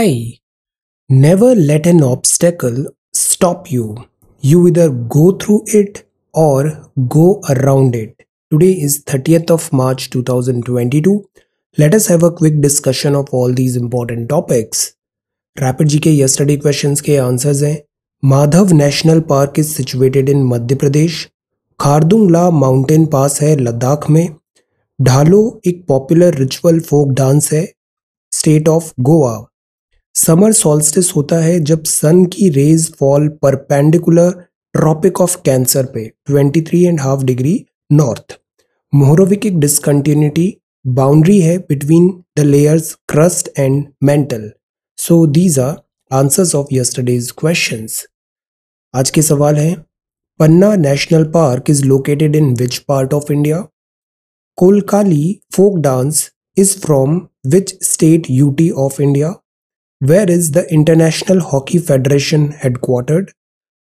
Hi. Never let an obstacle stop you. You either go through it or go around it. Today is 30th of March 2022. Let us have a quick discussion of all these important topics. Rapid GK yesterday questions के answers हैं Madhav national park is situated in Madhya Pradesh Khardungla mountain pass है लद्दाख में ढालो एक popular ritual folk dance है state of Goa summer solstice होता है जब sun की rays fall perpendicular tropic of cancer पे 23 and half degree north Mohorovicic discontinuity boundary है between the layers crust and mantle so these are answers of yesterday's questions आज के सवाल है, Panna national park is located in which part of India Kolkali folk dance is from which state UT of India Where is the International Hockey Federation headquartered?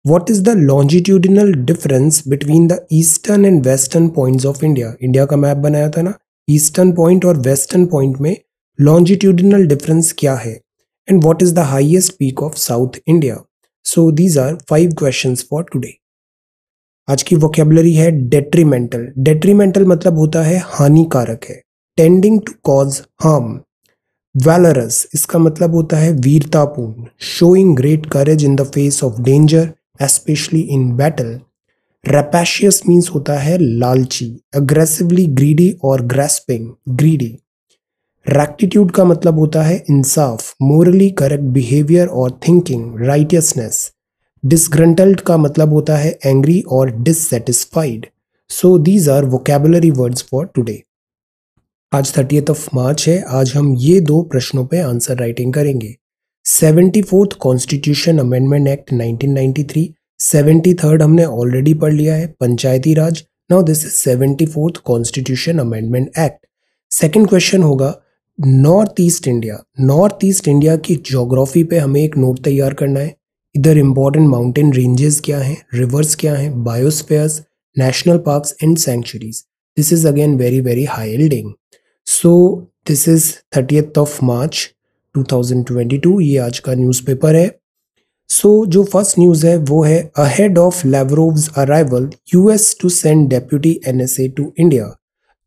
What is the longitudinal difference between the eastern and western points of India? India का map बनाया था ना eastern point और western point में longitudinal difference क्या है and what is the highest peak of south India so these are five questions for today आज की वोकेबलरी है डेट्रीमेंटल डेट्रीमेंटल मतलब होता है हानिकारक है tending to cause harm valorous इसका मतलब होता है वीरतापूर्ण showing great courage in the face of danger especially in battle rapacious means होता है लालची अग्रेसिवली ग्रीडी और ग्रेस्पिंग ग्रीडी रैक्टिट्यूड का मतलब होता है इंसाफ मोरली करेक्ट बिहेवियर और थिंकिंग राइटियसनेस डिसग्रंटल्ड का मतलब होता है एंग्री और dissatisfied so these are vocabulary words for today आज थर्टीथ ऑफ़ मार्च है। आज हम ये दो प्रश्नों पे आंसर राइटिंग करेंगे। Seventy fourth constitution amendment act 1993 seventy third हमने ऑलरेडी पढ़ लिया है, Panchayati Raj. Now this is seventy fourth constitution amendment act second question होगा north east India north east India की जोग्राफी पे हमें एक नोट तैयार करना है। इधर इंपॉर्टेंट माउंटेन रेंजेस क्या हैं? रिवर्स क्या हैं? Biospheres national parks and sanctuaries this is again very very high yielding so this is thirtieth of March 2022 ये आज का न्यूज़पेपर है। सो so, जो फ़र्स्ट न्यूज़ है वो है ahead of Lavrov's arrival US to send deputy NSA to India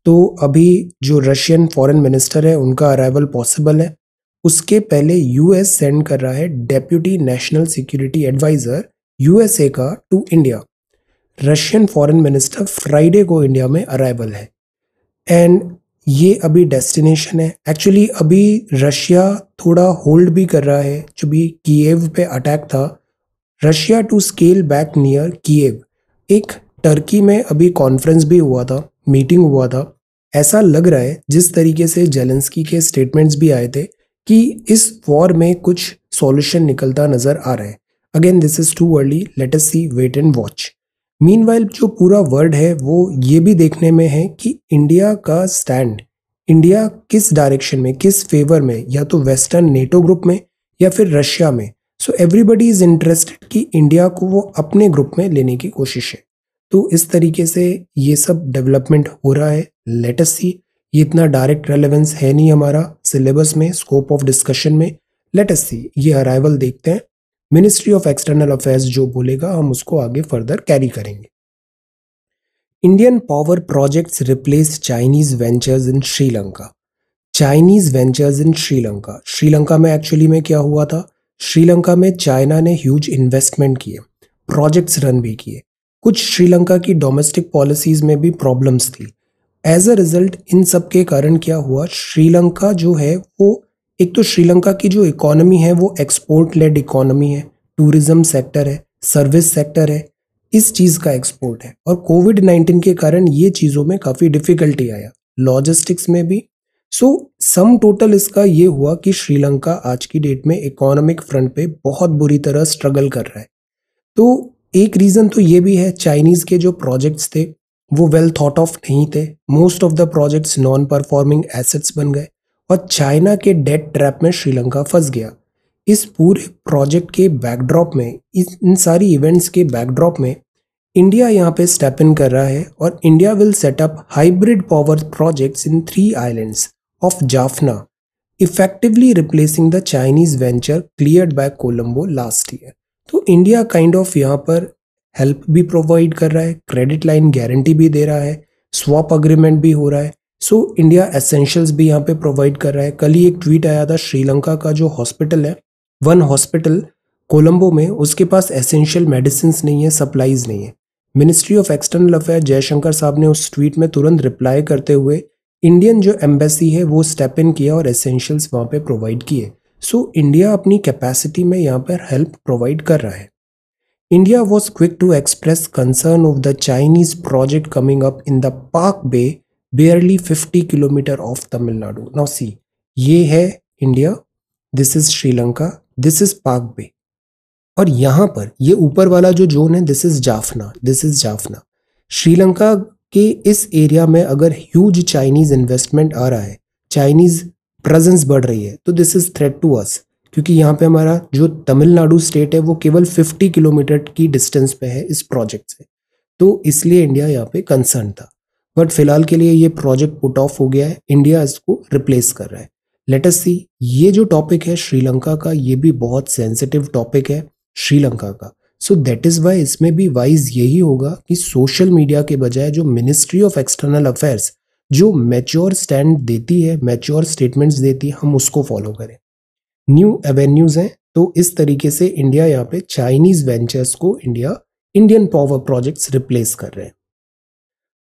तो अभी जो रशियन फॉरेन मिनिस्टर है उनका अराइवल पॉसिबल है। उसके पहले यूएस सेंड कर रहा है deputy national security adviser USA का to India Russian foreign minister Friday को इंडिया में अराइवल है। एंड ये अभी डेस्टिनेशन है। एक्चुअली अभी रशिया थोड़ा होल्ड भी कर रहा है। जो भी कीव पे अटैक था Russia to scale back near Kyiv एक टर्की में अभी कॉन्फ्रेंस भी हुआ था मीटिंग हुआ था। ऐसा लग रहा है, जिस तरीके से जेलेंस्की के स्टेटमेंट्स भी आए थे, कि इस वॉर में कुछ सॉल्यूशन निकलता नज़र आ रहा है। Again this is too early let us see wait and watch mean जो पूरा वर्ड है, वो ये भी देखने में है कि इंडिया का स्टैंड इंडिया किस डायरेक्शन में, किस फेवर में, या तो वेस्टर्न नेटो ग्रुप में, या फिर रशिया में। सो एवरीबडी इज़ इंटरेस्टेड कि इंडिया को वो अपने ग्रुप में लेने की कोशिश है। तो इस तरीके से ये सब डेवलपमेंट हो रहा है। लेटेस्ट सी ये इतना डायरेक्ट रेलेवेंस है नहीं हमारा सिलेबस में स्कोप ऑफ़ डिस्कशन में। लेटेस्ट सी ये अराइवल देखते हैं। मिनिस्ट्री ऑफ़ एक्सटर्नल अफेयर्स जो बोलेगा, हम उसको आगे फर्दर कैरी करेंगे। Indian power projects replace Chinese ventures in Sri Lanka Chinese ventures in Sri Lanka Sri Lanka में एक्चुअली में क्या हुआ था? श्रीलंका में चाइना ने ह्यूज इन्वेस्टमेंट किए प्रोजेक्ट्स रन भी किए। कुछ श्रीलंका की डोमेस्टिक पॉलिसीज़ में भी प्रॉब्लम्स थी। एज अ रिज़ल्ट इन सब के कारण क्या हुआ? श्रीलंका जो है, वो एक तो श्रीलंका की जो इकोनॉमी है, वो एक्सपोर्ट लेड इकोनॉमी है टूरिज़्म सेक्टर है सर्विस सेक्टर है, इस चीज़ का एक्सपोर्ट है। और कोविड नाइन्टीन के कारण ये चीज़ों में काफ़ी डिफिकल्टी आया लॉजिस्टिक्स में भी। सो सम टोटल इसका ये हुआ कि श्रीलंका आज की डेट में इकोनॉमिक फ्रंट पे बहुत बुरी तरह स्ट्रगल कर रहा है। तो एक रीज़न तो ये भी है चाइनीज़ के जो प्रोजेक्ट्स थे, वो वेल थॉट ऑफ़ नहीं थे। Most of the projects non performing assets बन गए। और चाइना के डेट ट्रैप में श्रीलंका फंस गया। इस पूरे प्रोजेक्ट के बैकड्रॉप में इन सारी इवेंट्स के बैकड्रॉप में इंडिया यहाँ पे स्टेप इन कर रहा है और India will set up hybrid power projects in three islands of Jaffna effectively replacing the Chinese venture cleared by Colombo last year तो इंडिया काइंड ऑफ़ यहाँ पर हेल्प भी प्रोवाइड कर रहा है क्रेडिट लाइन गारंटी भी दे रहा है स्वॉप अग्रीमेंट भी हो रहा है। सो इंडिया एसेंशियल्स भी यहाँ पे प्रोवाइड कर रहा है। कल ही एक ट्वीट आया था, श्रीलंका का जो हॉस्पिटल है वन हॉस्पिटल कोलंबो में, उसके पास एसेंशियल मेडिसिन नहीं है सप्लाईज नहीं है। Ministry of external affair Jaishankar साहब ने उस ट्वीट में तुरंत रिप्लाई करते हुए इंडियन जो एम्बेसी है, वो स्टेप इन किया और एसेंशियल्स वहाँ पे प्रोवाइड किए। सो इंडिया अपनी कैपेसिटी में यहाँ पर हेल्प प्रोवाइड कर रहा है। India was quick to express concern of the Chinese project coming up in the Palk bay barely 50 kilometre off Tamil Nadu now see ये है India this is Sri Lanka this is Palk bay और यहाँ पर ये ऊपर वाला जो zone है this is Jaffna this is Jaffna Sri Lanka के इस एरिया में अगर ह्यूज चाइनीज़ इन्वेस्टमेंट आ रहा है चाइनीज़ प्रेजेंस बढ़ रही है तो this is threat to us क्योंकि यहाँ पे हमारा जो तमिलनाडु स्टेट है, वो केवल 50 किलोमीटर की डिस्टेंस पे है इस प्रोजेक्ट से। तो इसलिए इंडिया यहाँ पे कंसर्न था। बट फ़िलहाल के लिए ये प्रोजेक्ट पुट ऑफ़ हो गया है। इंडिया इसको रिप्लेस कर रहा है। लेटस सी ये जो टॉपिक है श्रीलंका का, ये भी बहुत सेंसिटिव टॉपिक है श्रीलंका का। सो दैट इज़ वाई इसमें भी वाइज यही होगा कि सोशल मीडिया के बजाय जो मिनिस्ट्री ऑफ़ एक्सटर्नल अफेयर्स जो मैच्योर स्टैंड देती है मैच्योर स्टेटमेंट्स देती है, हम उसको फॉलो करें। न्यू एवेन्यूज हैं तो इस तरीके से इंडिया यहाँ पे चाइनीज़ वेंचर्स को India Indian power projects replace कर रहे हैं।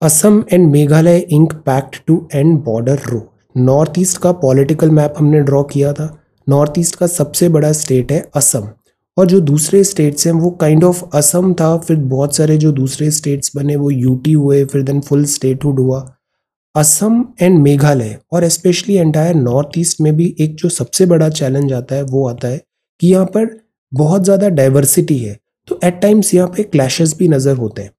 Assam and Meghalaya ink pact to end border row north east का पॉलिटिकल मैप हमने ड्रॉ किया था. नॉर्थ ईस्ट का सबसे बड़ा स्टेट है असम. और जो दूसरे स्टेट्स हैं, वो काइंड ऑफ़ असम था, फिर बहुत सारे जो दूसरे स्टेट्स बने, वो यूटी हुए, फिर देन फुल स्टेटहुड हुआ. असम एंड मेघालय, और स्पेशली एंटायर नॉर्थ ईस्ट में भी एक जो सबसे बड़ा चैलेंज आता है, वो आता है कि यहाँ पर बहुत ज़्यादा डाइवर्सिटी है. तो एट टाइम्स यहाँ पे क्लैशेस भी नज़र होते हैं.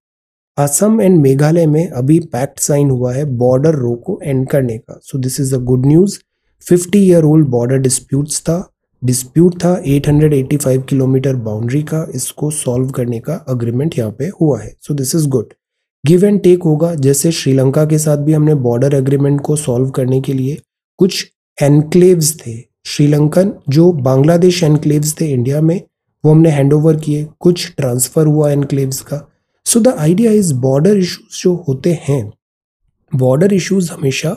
असम एंड मेघालय में अभी पैक्ट साइन हुआ है बॉर्डर रो को एंड करने का। So this is a good news 50 year old border disputes था। डिस्प्यूट था 885 किलोमीटर बाउंड्री का। इसको सॉल्व करने का अग्रीमेंट यहाँ पे हुआ है। So this is good give and take होगा। जैसे श्रीलंका के साथ भी हमने बॉर्डर एग्रीमेंट को सॉल्व करने के लिए कुछ एनक्लेव्स थे। श्रीलंकन जो बांग्लादेश एनक्लेव्स थे इंडिया में, वो हमने हैंड ओवर किए। कुछ ट्रांसफ़र हुआ एनक्लेव्स का। So the idea is border issues जो होते हैं बॉर्डर इश्यूज़ हमेशा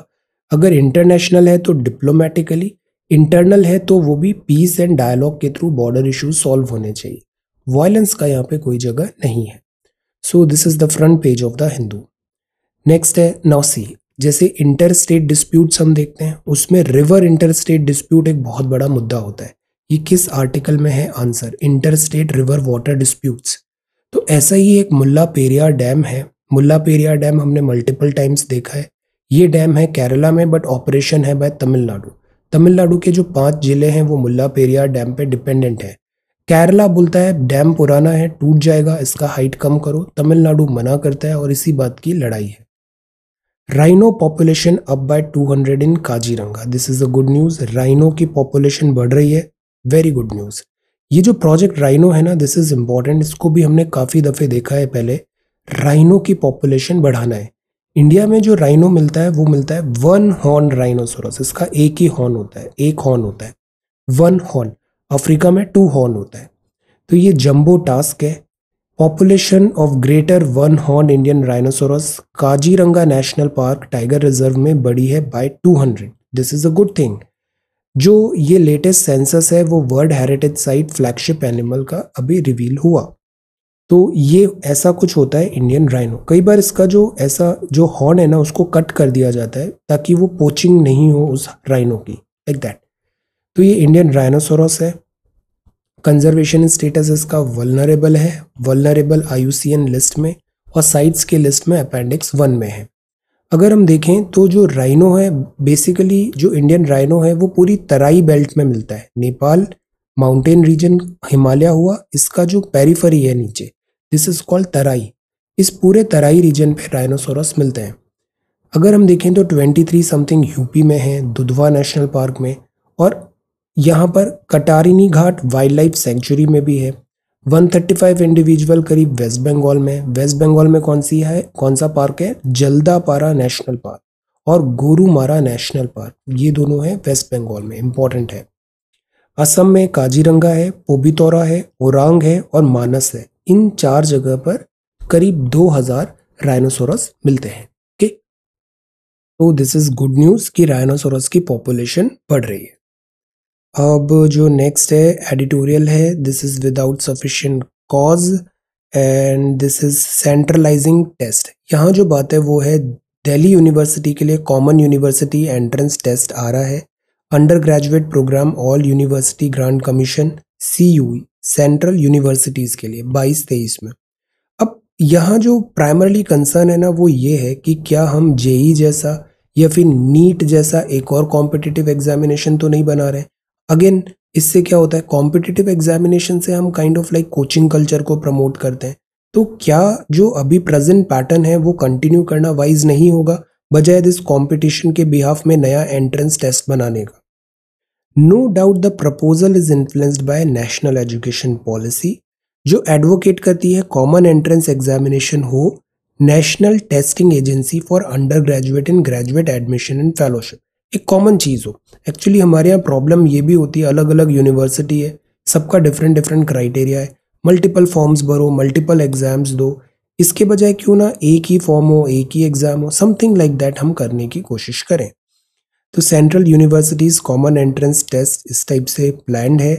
अगर इंटरनेशनल है तो डिप्लोमेटिकली इंटरनल है तो वो भी पीस एंड डायलॉग के थ्रू बॉर्डर इश्यूज़ सॉल्व होने चाहिए। वायलेंस का यहाँ पे कोई जगह नहीं है। So this is the front page of the Hindu next है नौसी जैसे इंटर स्टेट डिस्प्यूट्स हम देखते हैं, उसमें रिवर इंटर स्टेट डिस्प्यूट एक बहुत बड़ा मुद्दा होता है। ये किस आर्टिकल में है? Answer inter state river water disputes तो ऐसा ही एक मुल्ला पेरियार डैम है। मुल्ला पेरियार डैम हमने मल्टीपल टाइम्स देखा है। ये डैम है केरला में बट ऑपरेशन है बाय तमिलनाडु। तमिलनाडु के जो पाँच ज़िले हैं, वो मुल्ला पेरियार डैम पे डिपेंडेंट है। केरला बोलता है, डैम पुराना है, टूट जाएगा, इसका हाइट कम करो। तमिलनाडु मना करता है और इसी बात की लड़ाई है। Rhino population up by 200 in Kaziranga this is a good news rhino की पॉपुलेशन बढ़ रही है। वेरी गुड न्यूज़ ये जो प्रोजेक्ट राइनो है ना दिस इज़ इंपॉर्टेंट इसको भी हमने काफ़ी दफ़े देखा है पहले। राइनो की पॉपुलेशन बढ़ाना है। इंडिया में जो राइनो मिलता है, वो मिलता है वन हॉर्न राइनोसोरस इसका एक ही हॉर्न होता है, एक हॉर्न होता है। वन हॉर्न अफ्रीका में टू हॉर्न होता है। तो ये जंबो टास्क है। Population of greater one horn Indian rhinoceros Kaziranga national park tiger reserve में बढ़ी है by 200 this is a good thing जो ये लेटेस्ट सेंसस है, वो world heritage site flagship animal का अभी रिवील हुआ। तो ये ऐसा कुछ होता है इंडियन राइनो कई बार इसका जो ऐसा जो हॉर्न है ना, उसको कट कर दिया जाता है ताकि वो पोचिंग नहीं हो उस राइनो की लाइक दैट तो ये इंडियन राइनोसोरस है। कंजर्वेशन स्टेटस इसका वलनरेबल है। वलनरेबल आयुसीएन लिस्ट में और साइट्स के लिस्ट में अपेंडिक्स वन में है। अगर हम देखें तो जो राइनो है बेसिकली जो इंडियन राइनो है, वो पूरी तराई बेल्ट में मिलता है। नेपाल माउंटेन रीजन हिमालय हुआ, इसका जो पेरीफरी है नीचे दिस इज़ कॉल्ड तराई। इस पूरे तराई रीजन पे राइनोसोरस मिलते हैं। अगर हम देखें तो 23 समथिंग यूपी में है, दुधवा नेशनल पार्क में, और यहाँ पर Katarniaghat wildlife sanctuary में भी है। 135 इंडिविजुअल करीब वेस्ट बंगाल में। वेस्ट बंगाल में कौन सी है? कौन सा पार्क है? जल्दापारा नेशनल पार्क और गोरुमारा नेशनल पार्क ये दोनों हैं वेस्ट बंगाल में इंपॉर्टेंट है। असम में काजीरंगा है, पोबितौरा है, ओरांग है और मानस है। इन चार जगह पर करीब 2000 राइनोसोरस मिलते हैं। तो दिस इज़ गुड न्यूज़ कि राइनोसोरस की पॉपुलेशन बढ़ रही है। अब जो नेक्स्ट है एडिटोरियल है this is without sufficient cause and this is centralising test यहाँ जो बात है वो है दिल्ली यूनिवर्सिटी के लिए कॉमन यूनिवर्सिटी एंट्रेंस टेस्ट आ रहा है। Undergraduate programme all university grant commission C U central universities के लिए, बाईस तेईस में। अब यहाँ जो प्राइमरली कंसर्न है ना, वो ये है कि क्या हम जेई जैसा या फिर नीट जैसा एक और कॉम्पिटिटिव एग्जामिनेशन तो नहीं बना रहे? अगेन इससे क्या होता है? कॉम्पिटिटिव एग्जामिनेशन से हम kind of like coaching culture को प्रमोट करते हैं। तो क्या जो अभी प्रेजेंट पैटर्न है, वो कंटिन्यू करना वाइज नहीं होगा, बजाय इस कॉम्पिटिशन के बिहाफ में नया एंट्रेंस टेस्ट बनाने का? No doubt the proposal is influenced by national education policy जो एडवोकेट करती है कॉमन एंट्रेंस एग्जामिनेशन हो national testing agency for undergraduate and graduate admission and fellowship एक कॉमन चीज़ हो। एक्चुअली हमारे यहाँ प्रॉब्लम ये भी होती है अलग अलग यूनिवर्सिटी है, सबका डिफरेंट डिफरेंट क्राइटेरिया है। मल्टीपल फॉर्म्स भरो मल्टीपल एग्ज़ाम्स दो। इसके बजाय क्यों ना एक ही फॉर्म हो, एक ही एग्ज़ाम हो समथिंग लाइक दैट हम करने की कोशिश करें। तो central universities common entrance test इस टाइप से प्लान है।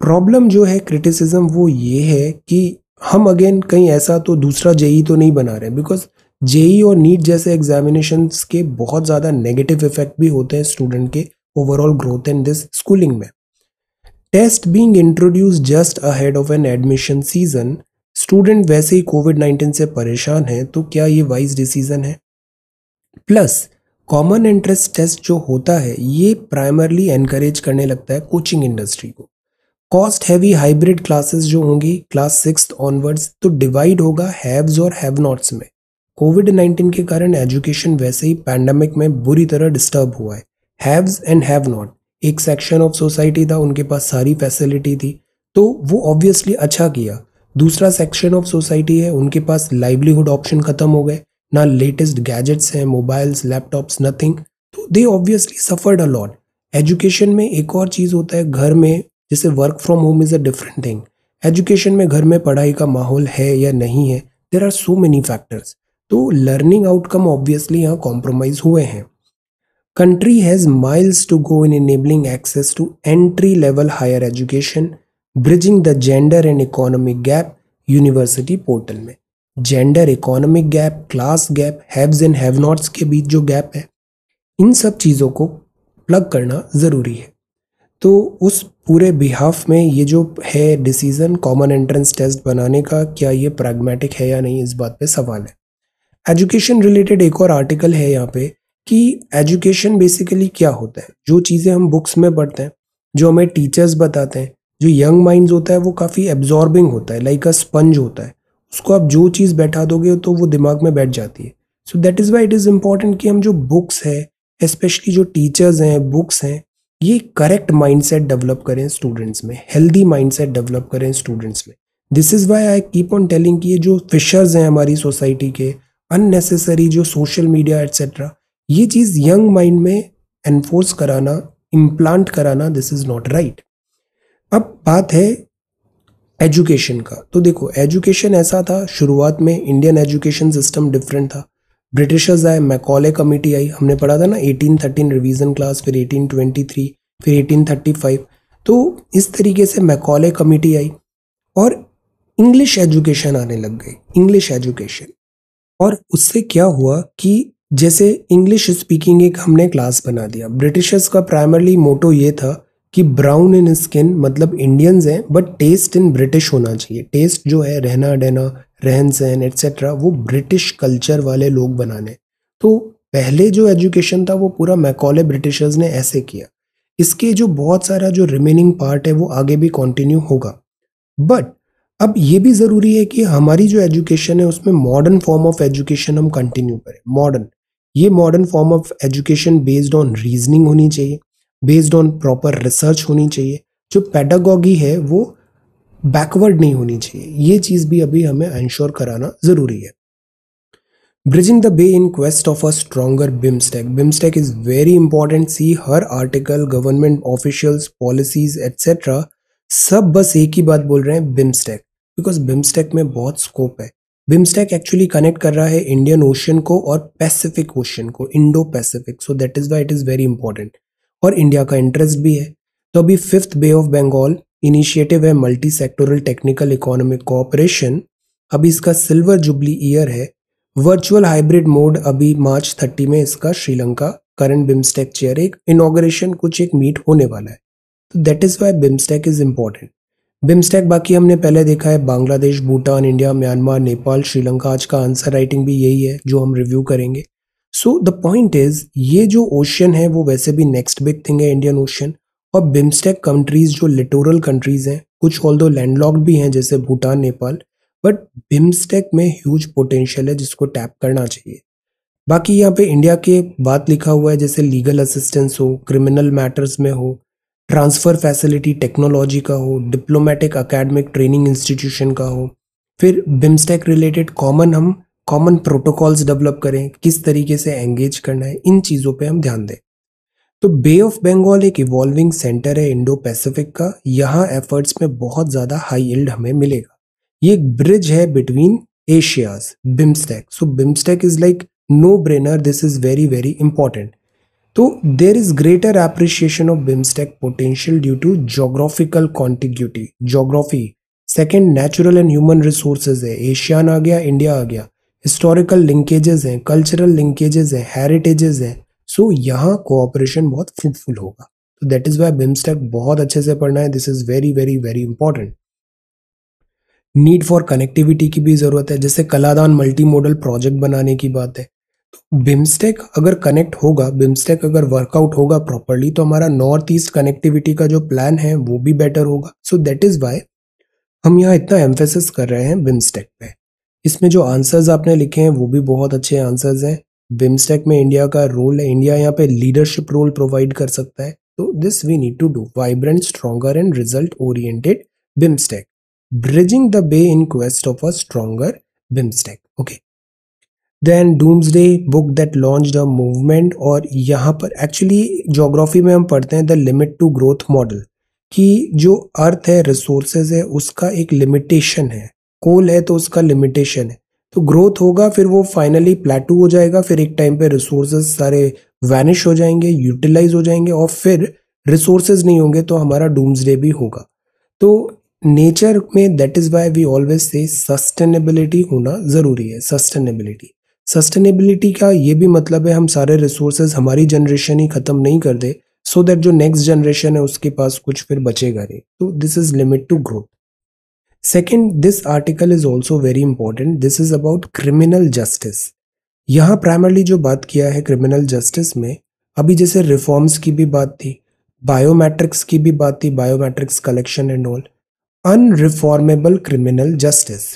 प्रॉब्लम जो है क्रिटिसिज्म वो ये है कि हम अगेन कहीं ऐसा तो दूसरा जेई तो नहीं बना रहे बिकॉज़ जेई और नीट जैसे एग्जामिनेशन के बहुत ज़्यादा नेगेटिव इफ़ेक्ट भी होते हैं स्टूडेंट के overall growth in this schooling में। Test being introduced just ahead of an admission season student वैसे ही कोविड नाइन्टीन से परेशान है तो क्या ये वाइज डिसीज़न है? प्लस कॉमन इंटरेस्ट टेस्ट जो होता है, ये प्राइमरली एनकरेज करने लगता है कोचिंग इंडस्ट्री को। कॉस्ट हैवी हाइब्रिड क्लासेस जो होंगी क्लास सिक्स ऑनवर्ड्स तो डिवाइड होगा हैव्स और हैव नॉट्स में। कोविड नाइन्टीन के कारण एजुकेशन वैसे ही पैंडमिक में बुरी तरह डिस्टर्ब हुआ है। हैव्स एंड हैव नॉट एक सेक्शन ऑफ़ सोसाइटी था, उनके पास सारी फैसिलिटी थी तो वो ऑब्वियसली अच्छा किया। दूसरा सेक्शन ऑफ़ सोसाइटी है, उनके पास लाइवलीहुड ऑप्शन खत्म हो गए। ना लेटेस्ट गैजेट्स हैं मोबाइल्स लैपटॉप्स नथिंग तो they obviously suffered a lot education में एक और चीज़ होता है, घर में, जैसे work from home is a different thing education में घर में पढ़ाई का माहौल है या नहीं है there are so many factors तो लर्निंग आउटकम ऑब्वियसली यहाँ कॉम्प्रोमाइज हुए हैं। Country has miles to go in enabling access to entry level higher education bridging the gender and economic gap university portal में। Gender economic gap class gap haves and have nots के बीच जो gap है, इन सब चीज़ों को plug करना ज़रूरी है। तो उस पूरे बिहाफ में ये जो है डिसीज़न कॉमन एंट्रेंस टेस्ट बनाने का क्या ये प्रैग्मेटिक है या नहीं इस बात पे सवाल है। एजुकेशन रिलेटेड एक और आर्टिकल है यहाँ पे कि एजुकेशन बेसिकली क्या होता है? जो चीज़ें हम बुक्स में पढ़ते हैं, जो हमें टीचर्स बताते हैं, जो यंग माइंड्स होता है, वो काफ़ी एब्जॉर्बिंग होता है लाइक अ स्पंज होता है। उसको आप जो चीज़ बैठा दोगे तो वो दिमाग में बैठ जाती है। So that is why it is important कि हम जो बुक्स है स्पेशली जो टीचर्स हैं बुक्स हैं, ये करेक्ट माइंडसेट डेवलप करें स्टूडेंट्स में हेल्दी माइंडसेट डेवलप करें स्टूडेंट्स में। This is why I keep on telling कि ये जो फिशर्स हैं हमारी सोसाइटी के अननेसेसरी जो सोशल मीडिया एट्सेट्रा ये चीज़ यंग माइंड में एनफोर्स कराना इम्प्लांट कराना दिस इज़ नॉट राइट अब बात है एजुकेशन का। तो देखो एजुकेशन ऐसा था, शुरुआत में इंडियन एजुकेशन सिस्टम डिफरेंट था। ब्रिटिशर्स आए मैकॉले कमेटी आई, हमने पढ़ा था ना 1813 रिवीजन क्लास फिर 1823 फिर 1835 तो इस तरीके से मैकॉले कमेटी आई और इंग्लिश एजुकेशन आने लग गई। इंग्लिश एजुकेशन और उससे क्या हुआ कि जैसे इंग्लिश स्पीकिंग एक हमने क्लास बना दिया। ब्रिटिशर्स का प्राइमरली मोटो ये था कि ब्राउन इन स्किन मतलब इंडियंस हैं बट टेस्ट इन ब्रिटिश होना चाहिए। टेस्ट जो है, रहना डहना, रहन सहन एट्सेट्रा वो ब्रिटिश कल्चर वाले लोग बनाने। तो पहले जो एजुकेशन था, वो पूरा मैकॉले ब्रिटिशर्स ने ऐसे किया। इसके जो बहुत सारा जो रिमेनिंग पार्ट है, वो आगे भी कंटिन्यू होगा। बट अब ये भी ज़रूरी है कि हमारी जो एजुकेशन है उसमें मॉडर्न फॉर्म ऑफ़ एजुकेशन हम कंटिन्यू करें मॉडर्न ये modern form of education based on reasoning होनी चाहिए बेस्ड ऑन प्रॉपर रिसर्च होनी चाहिए जो पेडागॉगी है वो बैकवर्ड नहीं होनी चाहिए ये चीज़ भी अभी हमें इंश्योर कराना ज़रूरी है bridging the bay in quest of a stronger BIMSTEC. BIMSTEC is very important. See her article, government officials, policies, etc. सब बस एक ही बात बोल रहे हैं बिम्स्टेक बिकॉज़ बिम्स्टेक में बहुत स्कोप है। बिम्स्टेक एक्चुअली कनेक्ट कर रहा है इंडियन ओशन को और पैसिफिक ओशन को Indo Pacific so that is why it is very important और इंडिया का इंटरेस्ट भी है। तो अभी fifth bay of Bengal initiative है multi sectoral technical economic cooperation अभी इसका सिल्वर जुबली ईयर है। वर्चुअल हाइब्रिड मोड अभी मार्च थर्टी में इसका श्रीलंका करंट बिम्स्टेक चेयर एक इनोग्रेशन कुछ एक मीट होने वाला है। तो that is why BIMSTEC is important BIMSTEC बाकी हमने पहले देखा है, बांग्लादेश, भूटान, इंडिया, म्यांमार, नेपाल, श्रीलंका, आज का आंसर राइटिंग भी यही है, जो हम रिव्यू करेंगे। सो द पॉइंट इज़ ये जो ओशन है, वो वैसे भी नेक्स्ट बिग थिंग है इंडियन ओशन और बिम्स्टेक कंट्रीज़ जो लिटोरल कंट्रीज़ हैं, कुछ ऑल दो लैंडलॉक्ड भी हैं, जैसे भूटान, नेपाल बट बिम्स्टेक में ह्यूज पोटेंशियल है जिसको टैप करना चाहिए। बाकी यहाँ पे इंडिया के बात लिखा हुआ है, जैसे लीगल असिस्टेंस हो क्रिमिनल मैटर्स में हो ट्रांसफ़र फैसिलिटी टेक्नोलॉजी का हो डिप्लोमेटिक अकेडमिक ट्रेनिंग इंस्टीट्यूशन का हो, फिर बिम्स्टेक रिलेटेड कॉमन हम कॉमन प्रोटोकॉल्स डेवलप करें, किस तरीके से एंगेज करना है, इन चीज़ों पे हम ध्यान दें। तो बे ऑफ़ बंगाल एक इवॉल्विंग सेंटर है इंडो पैसिफिक का, यहाँ एफर्ट्स में बहुत ज़्यादा हाई इल्ड हमें मिलेगा। ये एक ब्रिज है between Asia's BIMSTEC so BIMSTEC is like no brainer this is very very important तो there is greater appreciation of BIMSTEC potential due to geographical contiguity geography second natural and human resources है ASEAN आ गया India आ गया historical linkages हैं cultural linkages हैं heritages हैं so यहाँ कोऑपरेशन बहुत फ्रूटफुल होगा। तो दैट इज़ वाई बिम्स्टेक बहुत अच्छे से पढ़ना है this is very very very important need for connectivity की भी ज़रूरत है, जैसे कलादान मल्टी मॉडल प्रोजेक्ट बनाने की बात है बिम्स्टेक अगर कनेक्ट होगा बिम्स्टेक अगर वर्कआउट होगा प्रॉपरली तो हमारा नॉर्थ ईस्ट कनेक्टिविटी का जो प्लान है, वो भी बेटर होगा सो दैट इज़ वाई हम यहाँ इतना एम्फेसिस कर रहे हैं बिम्स्टेक पे इसमें जो आंसर्स आपने लिखे हैं, वो भी बहुत अच्छे आंसर्स हैं बिम्स्टेक में इंडिया का रोल है इंडिया यहाँ पे लीडरशिप रोल प्रोवाइड कर सकता है तो this we need to do vibrant stronger and result oriented BIMSTEC bridging the bay in quest of a stronger BIMSTEC. Okay. Then doomsday book that launch the movement और यहाँ पर actually geography में हम पढ़ते हैं the limit to growth model कि जो अर्थ है रिसोर्सेज है, उसका एक लिमिटेशन है। कोल है तो उसका लिमिटेशन है। तो ग्रोथ होगा, फिर वो फाइनली प्लेटू हो जाएगा, फिर एक टाइम पे रिसोर्सेज सारे वैनिश हो जाएँगे यूटिलाइज हो जाएँगे और फिर रिसोर्सेज नहीं होंगे तो हमारा डूम्सडे भी होगा। तो नेचर में that is why we always say sustainability होना ज़रूरी है सस्टेनेबिलिटी सस्टेनेबिलिटी का ये भी मतलब है, हम सारे रिसोर्सेज हमारी जनरेशन ही ख़त्म नहीं कर दे सो so दैट जो नेक्स्ट जनरेशन है उसके पास कुछ फिर बचेगा नहीं। तो this is limit to growth second this article is also very important this is about criminal justice यहाँ प्राइमरली जो बात किया है क्रिमिनल जस्टिस में, अभी जैसे रिफॉर्म्स की भी बात थी बायोमेट्रिक्स की भी बात थी biometrics collection and all unreformable criminal justice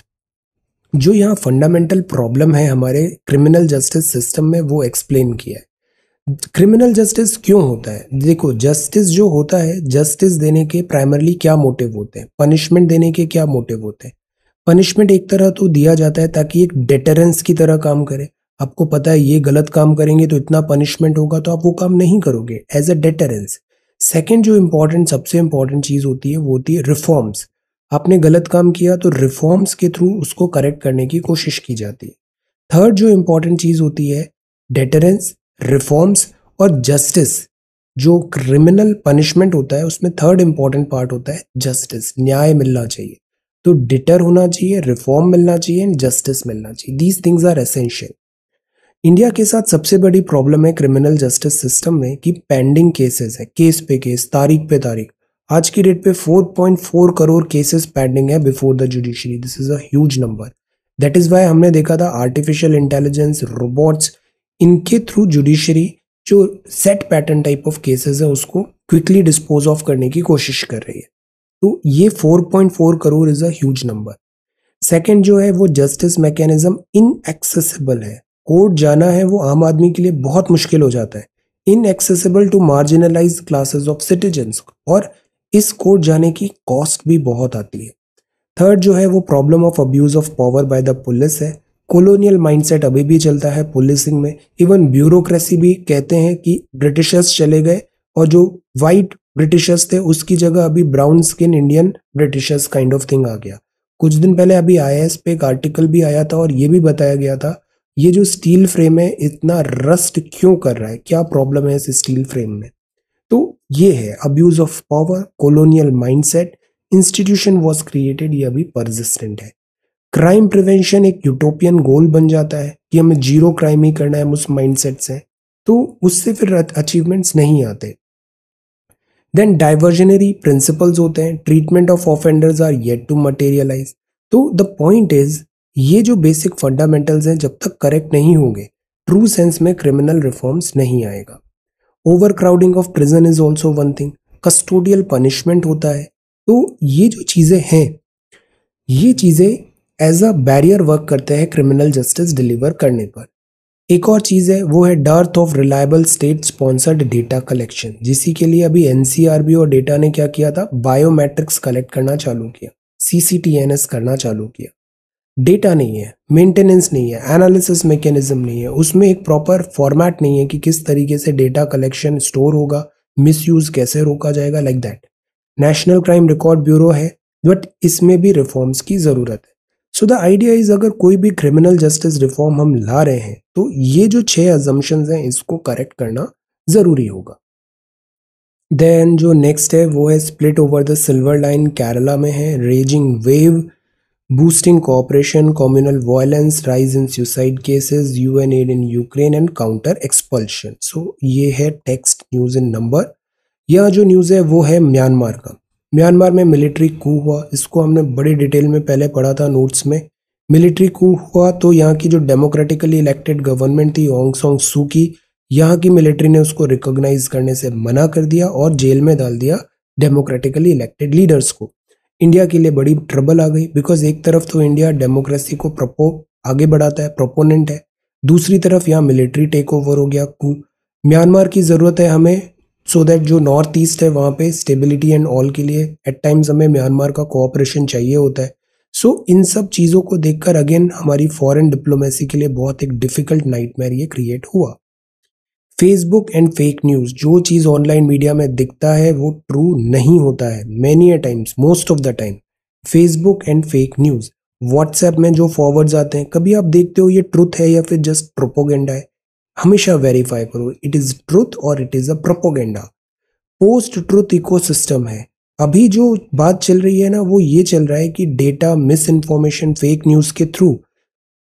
जो यहाँ फंडामेंटल प्रॉब्लम है हमारे क्रिमिनल जस्टिस सिस्टम में, वो एक्सप्लेन किया है। क्रिमिनल जस्टिस क्यों होता है? देखो जस्टिस जो होता है जस्टिस देने के प्राइमरली क्या मोटिव होते हैं? पनिशमेंट देने के क्या मोटिव होते हैं? पनिशमेंट एक तरह तो दिया जाता है ताकि एक डेटरेंस की तरह काम करे। आपको पता है, ये गलत काम करेंगे तो इतना पनिशमेंट होगा तो आप वो काम नहीं करोगे एज अ डेटरेंस सेकेंड जो इंपॉर्टेंट सबसे इंपॉर्टेंट चीज़ होती है, वो होती है रिफॉर्म्स आपने गलत काम किया तो रिफॉर्म्स के थ्रू उसको करेक्ट करने की कोशिश की जाती है। थर्ड जो इंपॉर्टेंट चीज़ होती है डेटरेंस रिफॉर्म्स और जस्टिस जो क्रिमिनल पनिशमेंट होता है, उसमें थर्ड इंपॉर्टेंट पार्ट होता है जस्टिस न्याय मिलना चाहिए। तो डिटर होना चाहिए रिफॉर्म मिलना चाहिए एंड जस्टिस मिलना चाहिए। These things are essential India के साथ सबसे बड़ी प्रॉब्लम है क्रिमिनल जस्टिस सिस्टम में कि पेंडिंग केसेस है केस पे केस तारीख पे तारीख। आज की डेट पे 4.4 करोड़ केसेस पेंडिंग है before the judiciary this is huge number that is why हमने देखा था आर्टिफिशियल इंटेलिजेंस रोबोट्स इनके थ्रू जुडिशरी जो set pattern type of cases है, उसको क्विकली डिस्पोज ऑफ़ करने की कोशिश कर रही है। तो ये 4.4 crore is as number second जो है, वो जस्टिस मैकेनिज्म इनएक्सेसिबल है। कोर्ट जाना है, वो आम आदमी के लिए बहुत मुश्किल हो जाता है। Inaccessible to marginalise classes of citizens और इस कोर्ट जाने की कॉस्ट भी बहुत आती है। थर्ड जो है वो problem of abuse of power by the police है। कॉलोनियल माइंडसेट अभी भी चलता है पुलिसिंग में। इवन ब्यूरोक्रेसी भी कहते हैं कि ब्रिटिशर्स चले गए और जो वाइट ब्रिटिशर्स थे, उसकी जगह अभी brown skin Indian Britishers kind of thing आ गया। कुछ दिन पहले अभी आई पे एक आर्टिकल भी आया था और ये भी बताया गया था, ये जो स्टील फ्रेम है, इतना रस्ट क्यों कर रहा है? क्या प्रॉब्लम है इस स्टील फ्रेम में? तो ये है abuse of power colonial mindset institution was created ये अभी परसिस्टेंट है। क्राइम प्रिवेंशन एक यूटोपियन गोल बन जाता है कि हमें ज़ीरो क्राइम ही करना है उस माइंडसेट से। तो उससे फिर अचीवमेंट्स नहीं आते। देन डाइवर्जनरी प्रिंसिपल्स होते हैं treatment of offenders are yet to materialise तो द पॉइंट इज़ ये जो बेसिक फंडामेंटल्स हैं जब तक करेक्ट नहीं होंगे ट्रू सेंस में क्रिमिनल रिफॉर्म्स नहीं आएगा। Overcrowding of prison is also one thing custodial punishment होता है। तो ये जो चीज़ें हैं, ये चीज़ें एज अ बैरियर वर्क करते हैं क्रिमिनल जस्टिस डिलीवर करने पर। एक और चीज़ है, वो है dearth of reliable state sponsored data collection जिसी के लिए अभी एनसीआरबी और डेटा ने क्या किया था? बायोमेट्रिक्स कलेक्ट करना चालू किया। सीसीटीएनएस करना चालू किया। डेटा नहीं है मेंटेनेंस नहीं है एनालिसिस मैकेनिज्म नहीं है, उसमें एक प्रॉपर फॉर्मेट नहीं है कि किस तरीके से डेटा कलेक्शन स्टोर होगा मिसयूज कैसे रोका जाएगा like that national crime record bureau है बट इसमें भी रिफॉर्म्स की ज़रूरत है। सो द आइडिया इज़ अगर कोई भी क्रिमिनल जस्टिस रिफॉर्म हम ला रहे हैं तो ये जो छह अजम्पन हैं, इसको करेक्ट करना ज़रूरी होगा। देन जो नेक्स्ट है, वो है split over the silver line Kerala में है raging wave boosting cooperation communal violence rise in suicide cases UN aid in Ukraine and counter expulsion so ये है टेक्स्ट न्यूज़ इन नंबर यह जो न्यूज़ है, वो है म्यांमार का। म्यांमार में मिलिट्री कू हुआ। इसको हमने बड़ी डिटेल में पहले पढ़ा था नोट्स में। मिलिट्री कू हुआ तो यहाँ की जो डेमोक्रेटिकली इलेक्टेड गवर्नमेंट थी ओंग सोंग सू की यहाँ की मिलिट्री ने उसको रिकॉग्नाइज करने से मना कर दिया और जेल में डाल दिया डेमोक्रेटिकली इलेक्टेड लीडर्स को। इंडिया के लिए बड़ी ट्रबल आ गई बिकॉज़ एक तरफ़ तो इंडिया डेमोक्रेसी को प्रपो आगे बढ़ाता है प्रोपोनेंट है। दूसरी तरफ़ यहाँ मिलिट्री टेक ओवर हो गया। कू म्यांमार की ज़रूरत है हमें सो so दैट जो नॉर्थ ईस्ट है वहाँ पे स्टेबिलिटी एंड ऑल के लिए एट टाइम्स हमें म्यांमार का कोऑपरेशन चाहिए होता है। सो so, इन सब चीज़ों को देखकर अगेन हमारी फॉरेन डिप्लोमेसी के लिए बहुत एक डिफ़िकल्ट नाइटमेयर ये क्रिएट हुआ। फेसबुक एंड फेक न्यूज़ जो चीज़ ऑनलाइन मीडिया में दिखता है, वो ट्रू नहीं होता है many a times most of the time Facebook and fake news WhatsApp में जो फॉरवर्ड्स आते हैं, कभी आप देखते हो ये ट्रुथ है या फिर जस्ट प्रोपोगेंडा है? हमेशा वेरीफाई करो इट इज़ ट्रुथ और it is a propaganda post truth ecosystem है। अभी जो बात चल रही है ना, वो ये चल रहा है कि data misinformation fake news के थ्रू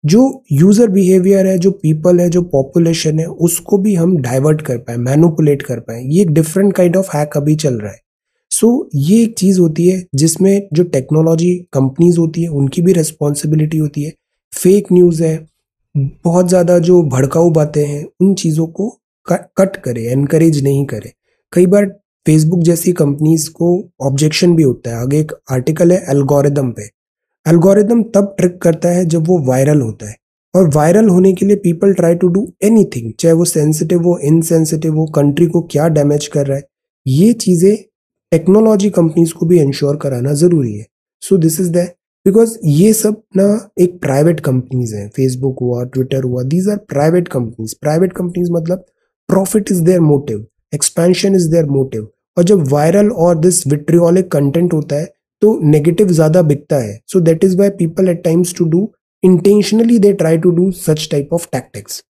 जो यूज़र बिहेवियर है जो पीपल है जो पॉपुलेशन है उसको भी हम डाइवर्ट कर पाए मैनुपुलेट कर पाए। ये एक डिफरेंट काइंड ऑफ़ हैक अभी चल रहा है। सो so, ये एक चीज़ होती है जिसमें जो टेक्नोलॉजी कंपनीज़ होती है उनकी भी रिस्पॉन्सिबिलिटी होती है। फेक न्यूज़ है बहुत ज़्यादा जो भड़काऊ बातें हैं उन चीज़ों को कट करे एनकरेज नहीं करे। कई बार फेसबुक जैसी कंपनीज़ को ऑब्जेक्शन भी होता है। आगे एक आर्टिकल है एल्गोरिदम पे। एल्गोरिदम तब ट्रिक करता है जब वो वायरल होता है। और वायरल होने के लिए people try to do anything चाहे वो सेंसिटिव हो इनसेंसिटिव हो कंट्री को क्या डैमेज कर रहा है, ये चीज़ें टेक्नोलॉजी कंपनीज़ को भी इंश्योर कराना ज़रूरी है। So this is the because ये सब ना एक प्राइवेट कंपनीज़ हैं फेसबुक हुआ ट्विटर हुआ these are private companies private companies मतलब profit is their motive expansion is their motive और जब वायरल और दिस विट्रियोलिक कंटेंट होता है तो नेगेटिव ज़्यादा बिकता है so that is why people at times to do intentionally they try to do such type of tactics